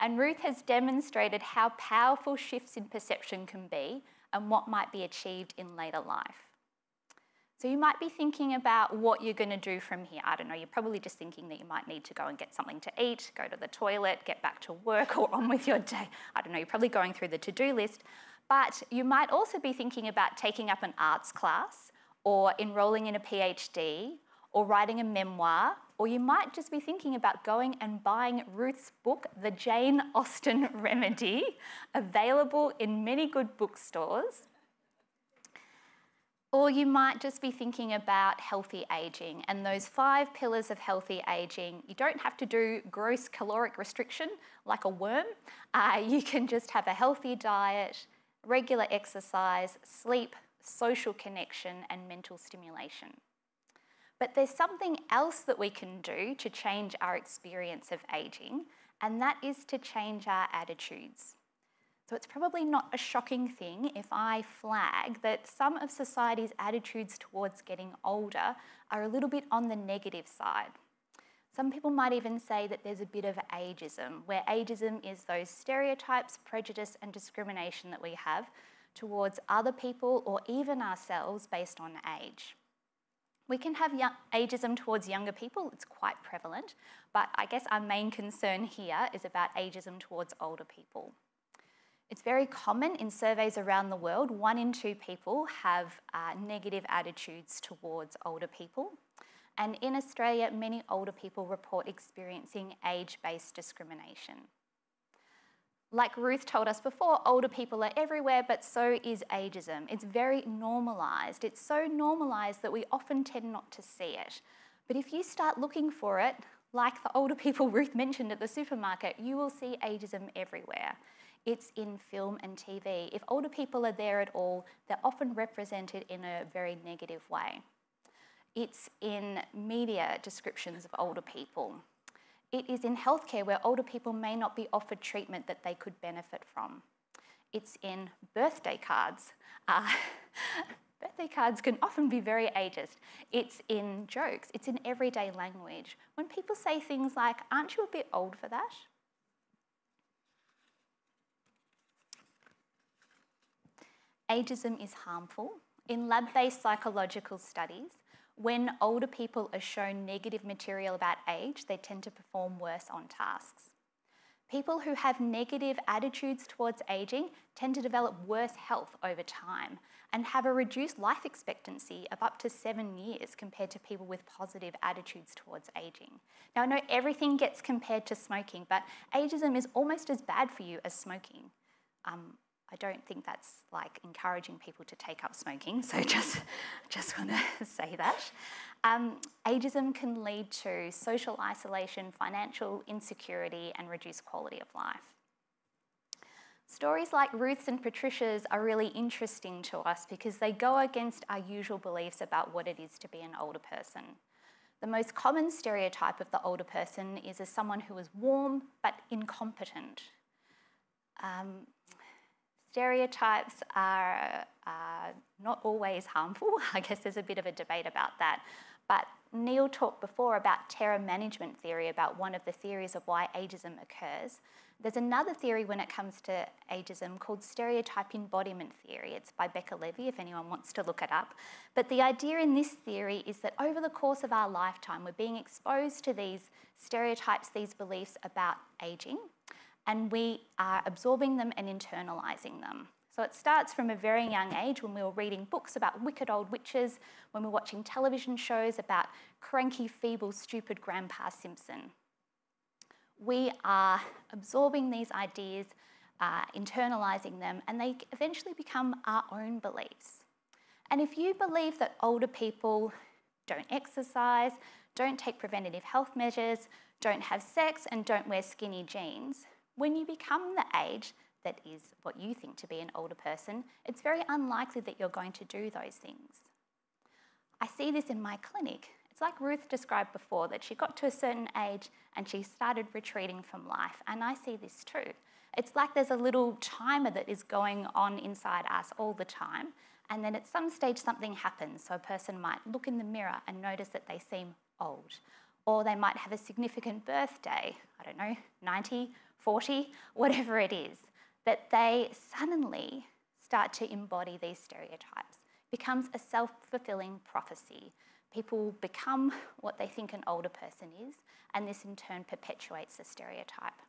And Ruth has demonstrated how powerful shifts in perception can be and what might be achieved in later life. So you might be thinking about what you're going to do from here. I don't know, you're probably just thinking that you might need to go and get something to eat, go to the toilet, get back to work, or on with your day. I don't know, you're probably going through the to do list. But you might also be thinking about taking up an arts class, or enrolling in a PhD, or writing a memoir, or you might just be thinking about going and buying Ruth's book, The Jane Austen Remedy, available in many good bookstores. Or you might just be thinking about healthy aging and those five pillars of healthy aging. You don't have to do gross caloric restriction like a worm. Uh, you can just have a healthy diet, regular exercise, sleep, social connection, and mental stimulation. But there's something else that we can do to change our experience of aging, and that is to change our attitudes. So it's probably not a shocking thing if I flag that some of society's attitudes towards getting older are a little bit on the negative side. Some people might even say that there's a bit of ageism, where ageism is those stereotypes, prejudice, and discrimination that we have towards other people or even ourselves based on age. We can have ageism towards younger people, it's quite prevalent, but I guess our main concern here is about ageism towards older people. It's very common in surveys around the world. One in two people have uh, negative attitudes towards older people. And in Australia, many older people report experiencing age based discrimination. Like Ruth told us before, older people are everywhere, but so is ageism. It's very normalised. It's so normalised that we often tend not to see it. But if you start looking for it, like the older people Ruth mentioned at the supermarket, you will see ageism everywhere it's in film and TV. If older people are there at all, they're often represented in a very negative way. It's in media descriptions of older people. It is in healthcare where older people may not be offered treatment that they could benefit from. It's in birthday cards. Uh, birthday cards can often be very ageist. It's in jokes, it's in everyday language. When people say things like, Aren't you a bit old for that? Ageism is harmful. In lab based psychological studies, when older people are shown negative material about age, they tend to perform worse on tasks. People who have negative attitudes towards ageing tend to develop worse health over time and have a reduced life expectancy of up to seven years compared to people with positive attitudes towards ageing. Now, I know everything gets compared to smoking, but ageism is almost as bad for you as smoking. Um, I don't think that's like encouraging people to take up smoking, so just, just want to say that. Um, ageism can lead to social isolation, financial insecurity, and reduced quality of life. Stories like Ruth's and Patricia's are really interesting to us because they go against our usual beliefs about what it is to be an older person. The most common stereotype of the older person is as someone who is warm but incompetent. Um, Stereotypes are uh, not always harmful. I guess there's a bit of a debate about that. But Neil talked before about terror management theory, about one of the theories of why ageism occurs. There's another theory when it comes to ageism called stereotype embodiment theory. It's by Becca Levy, if anyone wants to look it up. But the idea in this theory is that over the course of our lifetime, we're being exposed to these stereotypes, these beliefs about aging and we are absorbing them and internalizing them. So it starts from a very young age when we were reading books about wicked old witches, when we're watching television shows about cranky, feeble, stupid Grandpa Simpson. We are absorbing these ideas, uh, internalizing them, and they eventually become our own beliefs. And if you believe that older people don't exercise, don't take preventative health measures, don't have sex, and don't wear skinny jeans, when you become the age that is what you think to be an older person, it's very unlikely that you're going to do those things. I see this in my clinic. It's like Ruth described before that she got to a certain age and she started retreating from life. And I see this too. It's like there's a little timer that is going on inside us all the time. And then at some stage, something happens. So a person might look in the mirror and notice that they seem old. Or they might have a significant birthday, I don't know, 90, 40, whatever it is, that they suddenly start to embody these stereotypes. Becomes a self fulfilling prophecy. People become what they think an older person is, and this in turn perpetuates the stereotype.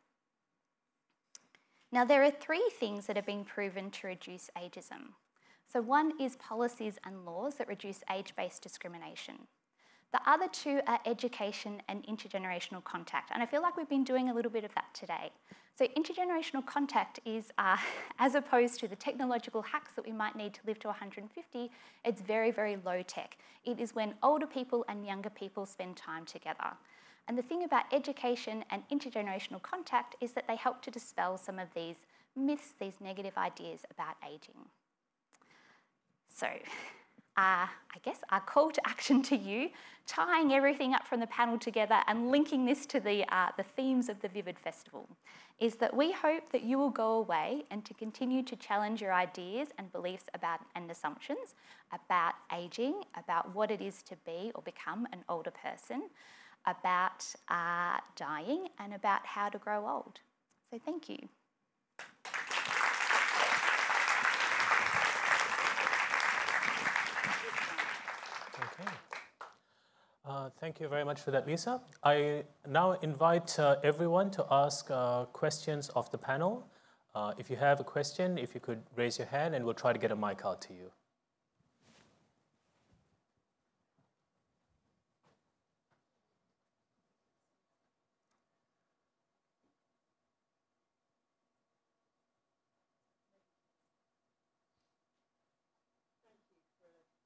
Now, there are three things that have been proven to reduce ageism. So, one is policies and laws that reduce age based discrimination. The other two are education and intergenerational contact. And I feel like we've been doing a little bit of that today. So, intergenerational contact is, uh, as opposed to the technological hacks that we might need to live to 150, it's very, very low tech. It is when older people and younger people spend time together. And the thing about education and intergenerational contact is that they help to dispel some of these myths, these negative ideas about ageing. So, uh, I guess our call to action to you, tying everything up from the panel together and linking this to the, uh, the themes of the Vivid Festival, is that we hope that you will go away and to continue to challenge your ideas and beliefs about and assumptions about ageing, about what it is to be or become an older person, about uh, dying, and about how to grow old. So thank you. Okay. Uh, thank you very much for that, Lisa. I now invite uh, everyone to ask uh, questions of the panel. Uh, if you have a question, if you could raise your hand and we'll try to get a mic out to you.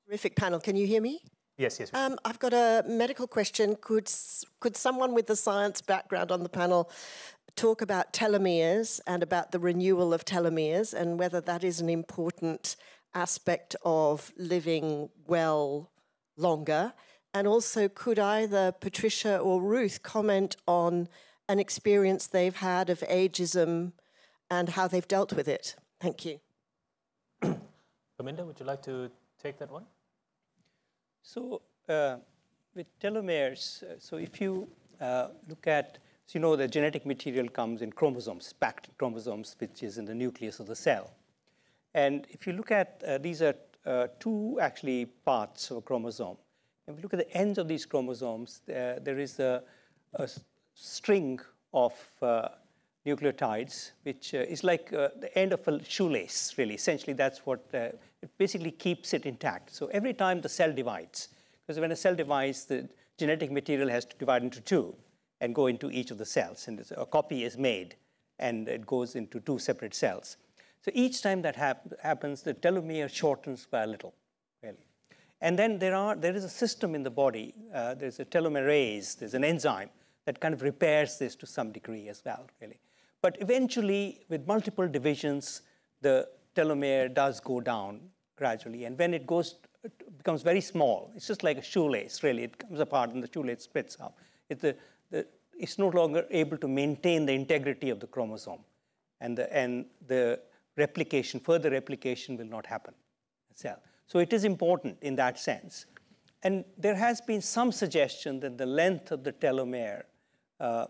Terrific panel. Can you hear me? Yes, yes. Um, I've got a medical question. Could could someone with a science background on the panel talk about telomeres and about the renewal of telomeres and whether that is an important aspect of living well longer? And also, could either Patricia or Ruth comment on an experience they've had of ageism and how they've dealt with it? Thank you. Perminder, would you like to take that one? So uh, with telomeres, uh, so if you uh, look at, so you know the genetic material comes in chromosomes, packed in chromosomes, which is in the nucleus of the cell. And if you look at, uh, these are uh, two actually parts of a chromosome. If you look at the ends of these chromosomes, there is a, a, string of uh, nucleotides, which is like the end of a shoelace, really. Essentially, that's what it basically keeps it intact. So every time the cell divides, because when a cell divides, the genetic material has to divide into two and go into each of the cells. And a copy is made, and it goes into two separate cells. So each time that hap happens, the telomere shortens by a little, really. And then there, are, there is a system in the body, uh, there's a telomerase, there's an enzyme that kind of repairs this to some degree as well, really. But eventually, with multiple divisions, the telomere does go down gradually. And when it goes, it becomes very small, it's just like a shoelace, really. It comes apart and the shoelace splits up. The, it's no longer able to maintain the integrity of the chromosome. And the, and the replication, further replication will not happen. Cell. So it is important in that sense. And there has been some suggestion that the length of the telomere uh,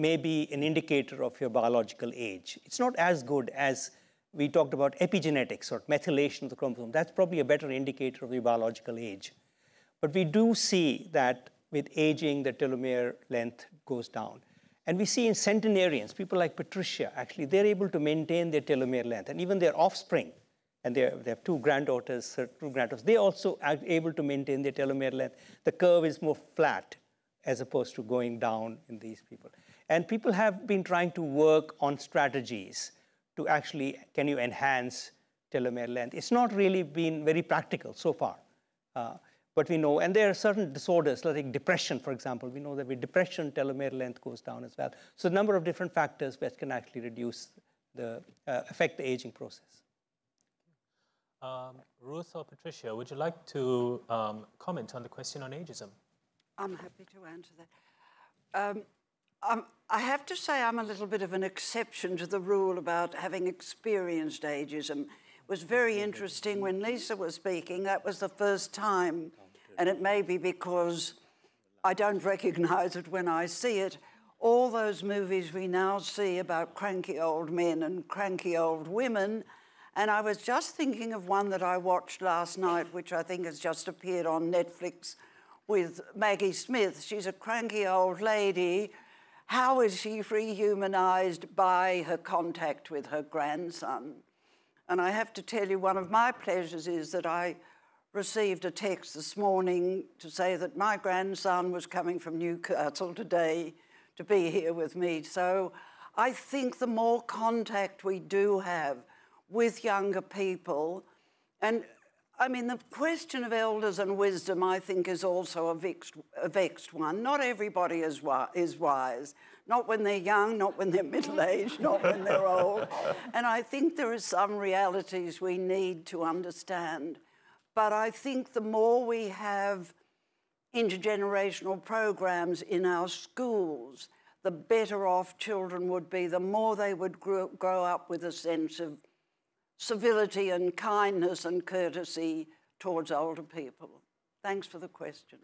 may be an indicator of your biological age. It's not as good as we talked about epigenetics or methylation of the chromosome. That's probably a better indicator of your biological age. But we do see that with aging, the telomere length goes down. And we see in centenarians, people like Patricia, actually, they're able to maintain their telomere length. And even their offspring, and they have two granddaughters, two granddaughters, they also are able to maintain their telomere length. The curve is more flat as opposed to going down in these people. And people have been trying to work on strategies to actually, can you enhance telomere length? It's not really been very practical so far. Uh, but we know, and there are certain disorders, like depression, for example. We know that with depression, telomere length goes down as well. So a number of different factors that can actually reduce the, uh, affect the aging process. Um, Ruth or Patricia, would you like to um, comment on the question on ageism? I'm happy to answer that. Um, um, I have to say I'm a little bit of an exception to the rule about having experienced ageism. It was very interesting when Lisa was speaking. That was the first time, and it may be because I don't recognise it when I see it. All those movies we now see about cranky old men and cranky old women. And I was just thinking of one that I watched last night, which I think has just appeared on Netflix with Maggie Smith. She's a cranky old lady. How is she rehumanized by her contact with her grandson? And I have to tell you, one of my pleasures is that I received a text this morning to say that my grandson was coming from Newcastle today to be here with me. So I think the more contact we do have with younger people, and I mean, the question of elders and wisdom, I think, is also a vexed, a vexed one. Not everybody is, wi- is wise. Not when they're young, not when they're middle aged, not when they're old. And I think there are some realities we need to understand. But I think the more we have intergenerational programs in our schools, the better off children would be, the more they would grow, grow up with a sense of civility and kindness and courtesy towards older people. Thanks for the question.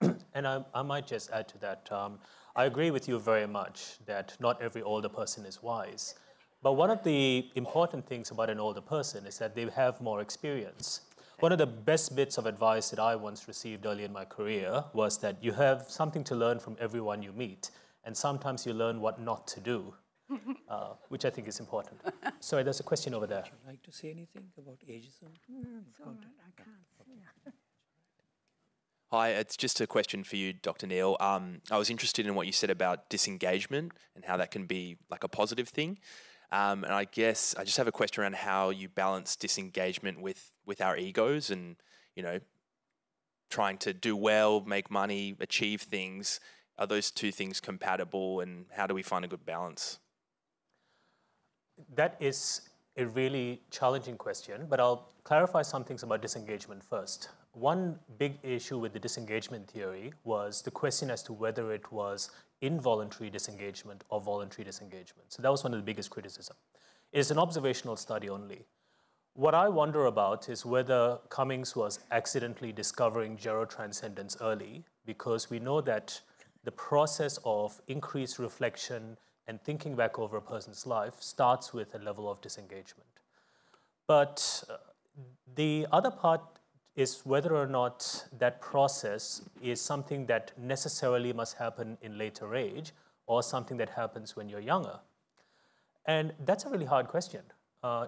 And I, I might just add to that. Um, I agree with you very much that not every older person is wise. But one of the important things about an older person is that they have more experience. One of the best bits of advice that I once received early in my career was that you have something to learn from everyone you meet, and sometimes you learn what not to do, uh, which I think is important. Sorry, there's a question over there. Would you like to say anything about ageism? Sorry, I can't. Hi, it's just a question for you, Dr. Neil. Um, I was interested in what you said about disengagement and how that can be like a positive thing. Um, and I guess I just have a question around how you balance disengagement with with our egos and you know trying to do well, make money, achieve things. Are those two things compatible, and how do we find a good balance? That is a really challenging question, but I'll clarify some things about disengagement first. One big issue with the disengagement theory was the question as to whether it was involuntary disengagement or voluntary disengagement. So that was one of the biggest criticism. It's an observational study only. What I wonder about is whether Cummings was accidentally discovering gerotranscendence early, because we know that the process of increased reflection and thinking back over a person's life starts with a level of disengagement. But uh, the other part is whether or not that process is something that necessarily must happen in later age or something that happens when you're younger. And that's a really hard question. Uh,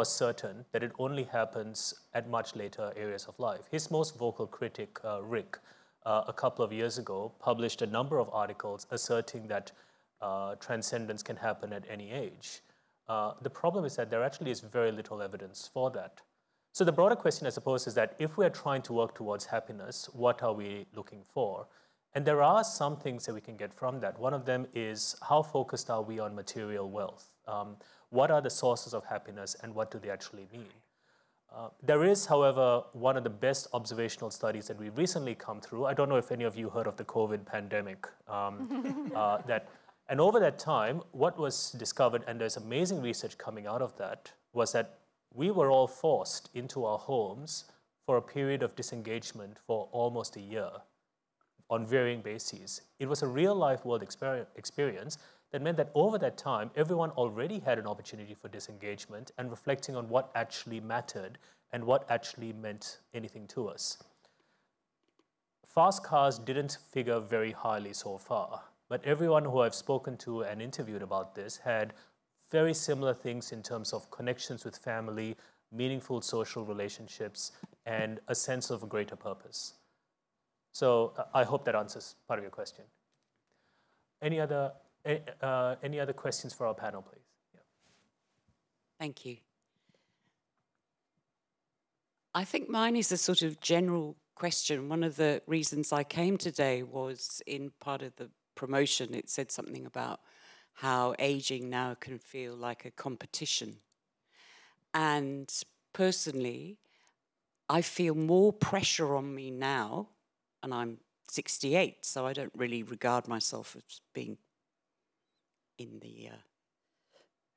was certain that it only happens at much later areas of life. His most vocal critic, uh, Rick, uh, a couple of years ago, published a number of articles asserting that uh, transcendence can happen at any age. Uh, the problem is that there actually is very little evidence for that. So the broader question, I suppose, is that if we are trying to work towards happiness, what are we looking for? And there are some things that we can get from that. One of them is how focused are we on material wealth? Um, what are the sources of happiness and what do they actually mean? Uh, there is, however, one of the best observational studies that we've recently come through. I don't know if any of you heard of the COVID pandemic. Um, uh, that, and over that time, what was discovered, and there's amazing research coming out of that, was that we were all forced into our homes for a period of disengagement for almost a year on varying bases. It was a real life world experience that meant that over that time, everyone already had an opportunity for disengagement and reflecting on what actually mattered and what actually meant anything to us. Fast cars didn't figure very highly so far, but everyone who I've spoken to and interviewed about this had very similar things in terms of connections with family, meaningful social relationships, and a sense of a greater purpose. So uh, I hope that answers part of your question. Any other, uh, any other questions for our panel, please? Yeah. Thank you. I think mine is a sort of general question. One of the reasons I came today was in part of the promotion, it said something about how aging now can feel like a competition. And personally, I feel more pressure on me now, and I'm 68, so I don't really regard myself as being in the, uh,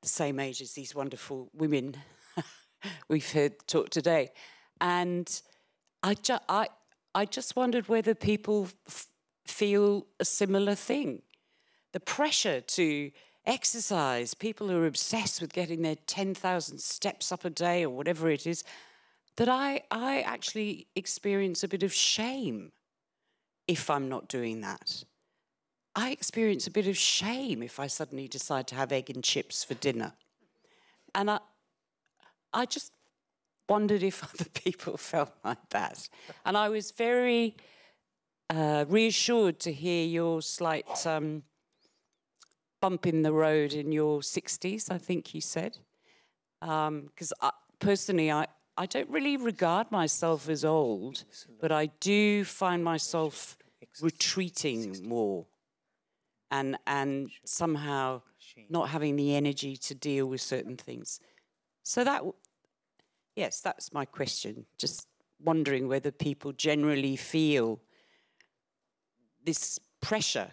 the same age as these wonderful women we've heard talk today. And I, ju- I, I just wondered whether people f- feel a similar thing. The pressure to exercise, people who are obsessed with getting their 10,000 steps up a day or whatever it is, that I, I actually experience a bit of shame if I'm not doing that. I experience a bit of shame if I suddenly decide to have egg and chips for dinner. And I, I just wondered if other people felt like that. And I was very uh, reassured to hear your slight um, bump in the road in your 60s, I think you said. Because um, personally, I, I don't really regard myself as old, but I do find myself retreating more and, and somehow not having the energy to deal with certain things. So that, yes, that's my question. Just wondering whether people generally feel this pressure.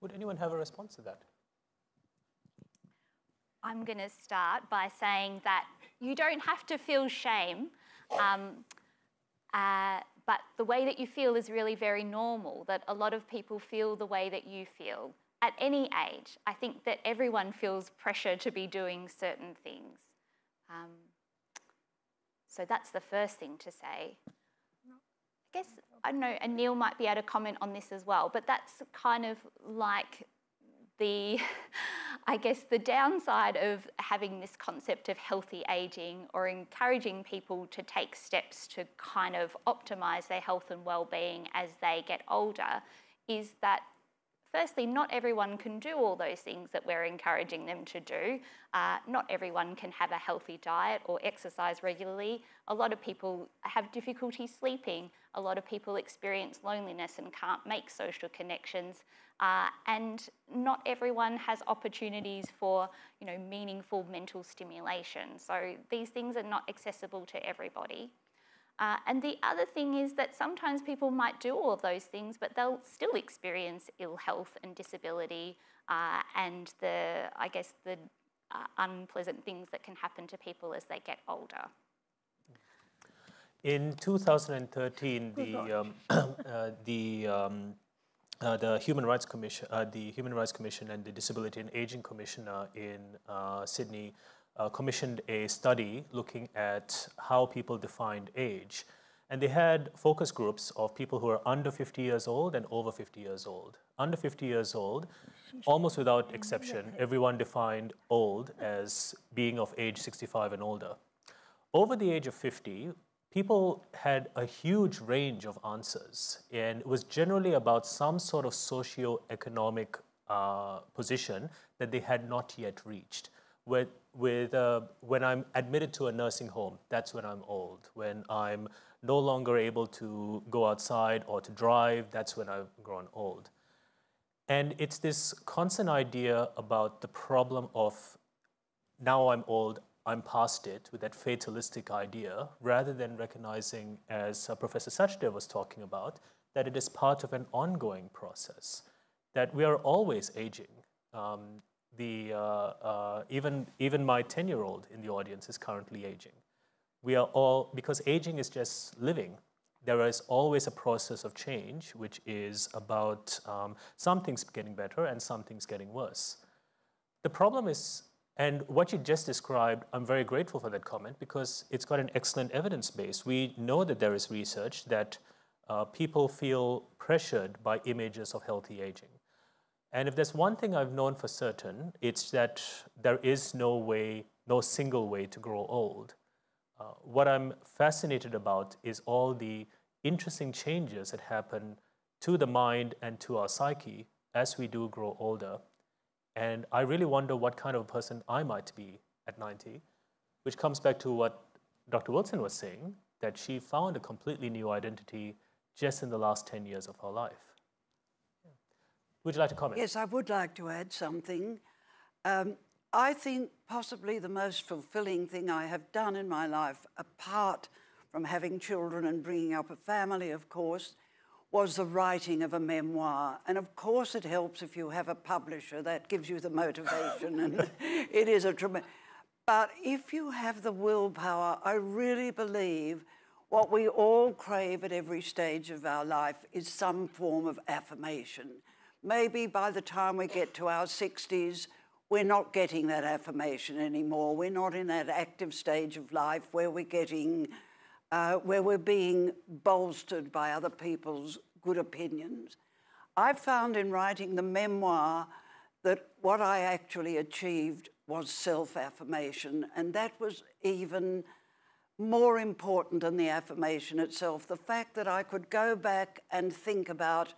Would anyone have a response to that? I'm going to start by saying that you don't have to feel shame, um, uh, but the way that you feel is really very normal, that a lot of people feel the way that you feel. At any age, I think that everyone feels pressure to be doing certain things. Um, so that's the first thing to say. I guess, I don't know, and Neil might be able to comment on this as well, but that's kind of like the, I guess, the downside of having this concept of healthy aging or encouraging people to take steps to kind of optimize their health and well-being as they get older is that firstly, not everyone can do all those things that we're encouraging them to do. Uh, not everyone can have a healthy diet or exercise regularly. A lot of people have difficulty sleeping. A lot of people experience loneliness and can't make social connections. Uh, and not everyone has opportunities for you know, meaningful mental stimulation. So these things are not accessible to everybody. Uh, and the other thing is that sometimes people might do all of those things, but they'll still experience ill health and disability uh, and the, I guess, the uh, unpleasant things that can happen to people as they get older. In 2013, the um, uh, the um, uh, the Human Rights Commission, uh, the Human Rights Commission, and the Disability and Aging Commissioner in Sydney uh, commissioned a study looking at how people defined age. And they had focus groups of people who are under 50 years old and over 50 years old. Under 50 years old, almost without exception, everyone defined old as being of age 65 and older. Over the age of 50, people had a huge range of answers, and it was generally about some sort of socio-economic uh, position that they had not yet reached with, with uh, when I'm admitted to a nursing home, that's when I'm old. When I'm no longer able to go outside or to drive, that's when I've grown old. And it's this constant idea about the problem of now I'm old, I'm past it, with that fatalistic idea, rather than recognizing, as uh, Professor Sachdev was talking about, that it is part of an ongoing process, that we are always aging. Um, the, uh, uh, even, even my 10 year old in the audience is currently aging. We are all, because aging is just living, there is always a process of change, which is about um, some things getting better and some things getting worse. The problem is, and what you just described, I'm very grateful for that comment because it's got an excellent evidence base. We know that there is research that uh, people feel pressured by images of healthy aging. And if there's one thing I've known for certain, it's that there is no way, no single way to grow old. Uh, what I'm fascinated about is all the interesting changes that happen to the mind and to our psyche as we do grow older. And I really wonder what kind of person I might be at 90, which comes back to what Dr. Wilson was saying, that she found a completely new identity just in the last 10 years of her life. Would you like to comment? Yes, I would like to add something. Um, I think possibly the most fulfilling thing I have done in my life, apart from having children and bringing up a family, of course, was the writing of a memoir. And of course, it helps if you have a publisher, that gives you the motivation, and it is a tremendous. But if you have the willpower, I really believe what we all crave at every stage of our life is some form of affirmation. Maybe by the time we get to our 60s, we're not getting that affirmation anymore. We're not in that active stage of life where we're getting, uh, where we're being bolstered by other people's good opinions. I found in writing the memoir that what I actually achieved was self affirmation, and that was even more important than the affirmation itself. The fact that I could go back and think about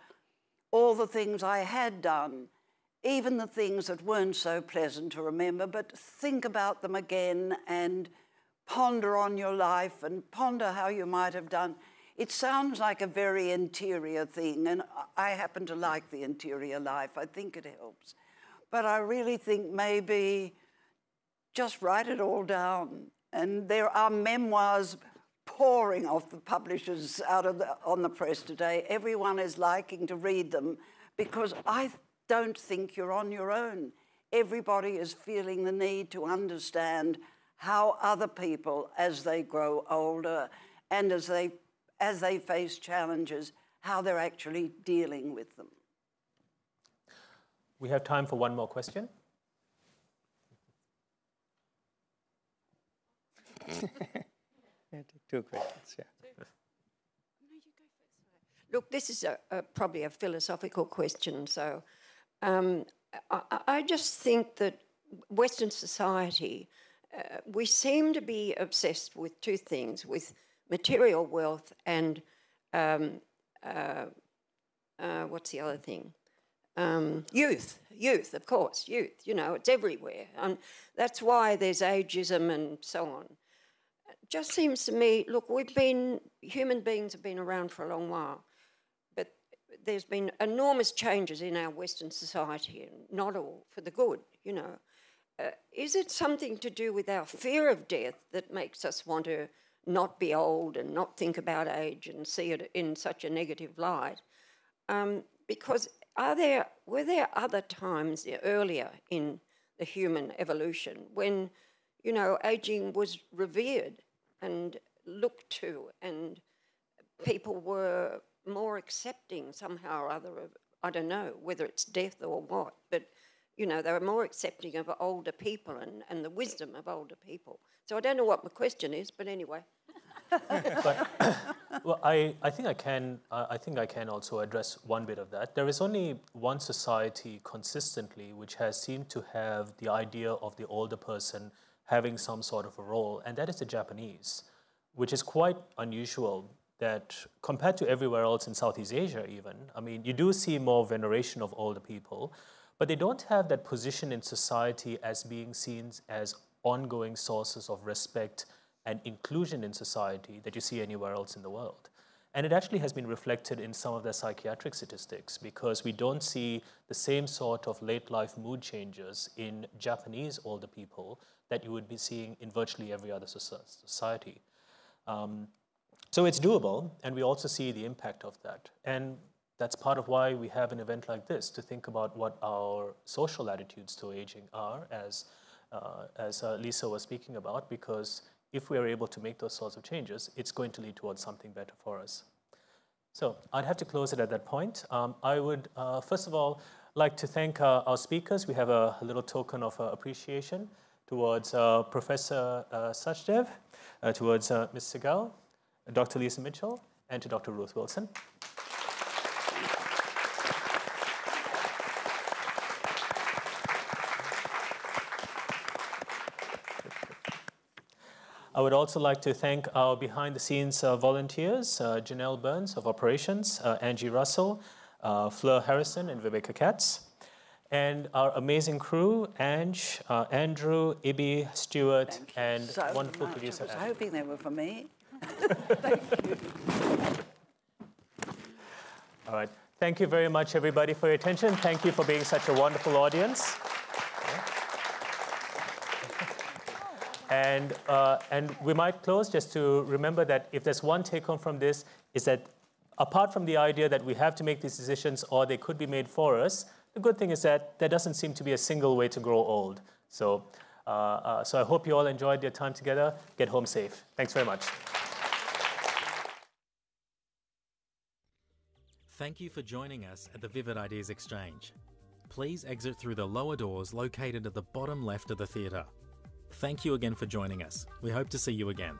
all the things I had done, even the things that weren't so pleasant to remember, but think about them again and ponder on your life and ponder how you might have done. It sounds like a very interior thing, and I happen to like the interior life. I think it helps. But I really think maybe just write it all down. And there are memoirs pouring off the publishers out of the, on the press today. Everyone is liking to read them because I don't think you're on your own. Everybody is feeling the need to understand how other people, as they grow older and as they, as they face challenges, how they're actually dealing with them. We have time for one more question. Two questions, yeah. Look, this is a, a, probably a philosophical question. So um, I, I, just think that Western society, uh, we seem to be obsessed with two things with material wealth and um, uh, uh, what's the other thing? Um, youth, youth, of course, youth. You know, it's everywhere, and that's why there's ageism and so on. Just seems to me. Look, we've been human beings have been around for a long while, but there's been enormous changes in our Western society, and not all for the good. You know, uh, is it something to do with our fear of death that makes us want to not be old and not think about age and see it in such a negative light? Um, because are there, were there other times earlier in the human evolution when, you know, aging was revered and looked to and people were more accepting somehow or other of, I don't know, whether it's death or what, but, you know, they were more accepting of older people and, and the wisdom of older people. So I don't know what my question is, but anyway but well, I, I think I can uh, I think I can also address one bit of that. There is only one society consistently which has seemed to have the idea of the older person having some sort of a role, and that is the Japanese, which is quite unusual. That compared to everywhere else in Southeast Asia, even I mean, you do see more veneration of older people, but they don't have that position in society as being seen as ongoing sources of respect and inclusion in society that you see anywhere else in the world. And it actually has been reflected in some of their psychiatric statistics because we don't see the same sort of late life mood changes in Japanese older people that you would be seeing in virtually every other society. Um, so it's doable, and we also see the impact of that. And that's part of why we have an event like this to think about what our social attitudes to aging are, as, uh, as uh, Lisa was speaking about, because if we are able to make those sorts of changes, it's going to lead towards something better for us. So I'd have to close it at that point. Um, I would, uh, first of all, like to thank uh, our speakers. We have a, little token of uh, appreciation towards uh, Professor uh, Sachdev, uh, towards Ms. Segal, Dr. Lisa Mitchell, and to Dr. Ruth Wilson. Would also like to thank our behind the scenes uh, volunteers, uh, Janelle Burns of Operations, uh, Angie Russell, uh, Fleur Harrison, and Rebecca Katz. And our amazing crew, Ange, uh, Andrew, Ibby, Stuart, and so wonderful much. producer. I was hoping they were for me. Thank you. All right. Thank you very much, everybody, for your attention. Thank you for being such a wonderful audience. And, uh, and we might close just to remember that if there's one take home from this, is that apart from the idea that we have to make these decisions or they could be made for us, the good thing is that there doesn't seem to be a single way to grow old. So, uh, uh, so I hope you all enjoyed your time together. Get home safe. Thanks very much. Thank you for joining us at the Vivid Ideas Exchange. Please exit through the lower doors located at the bottom left of the theatre. Thank you again for joining us. We hope to see you again.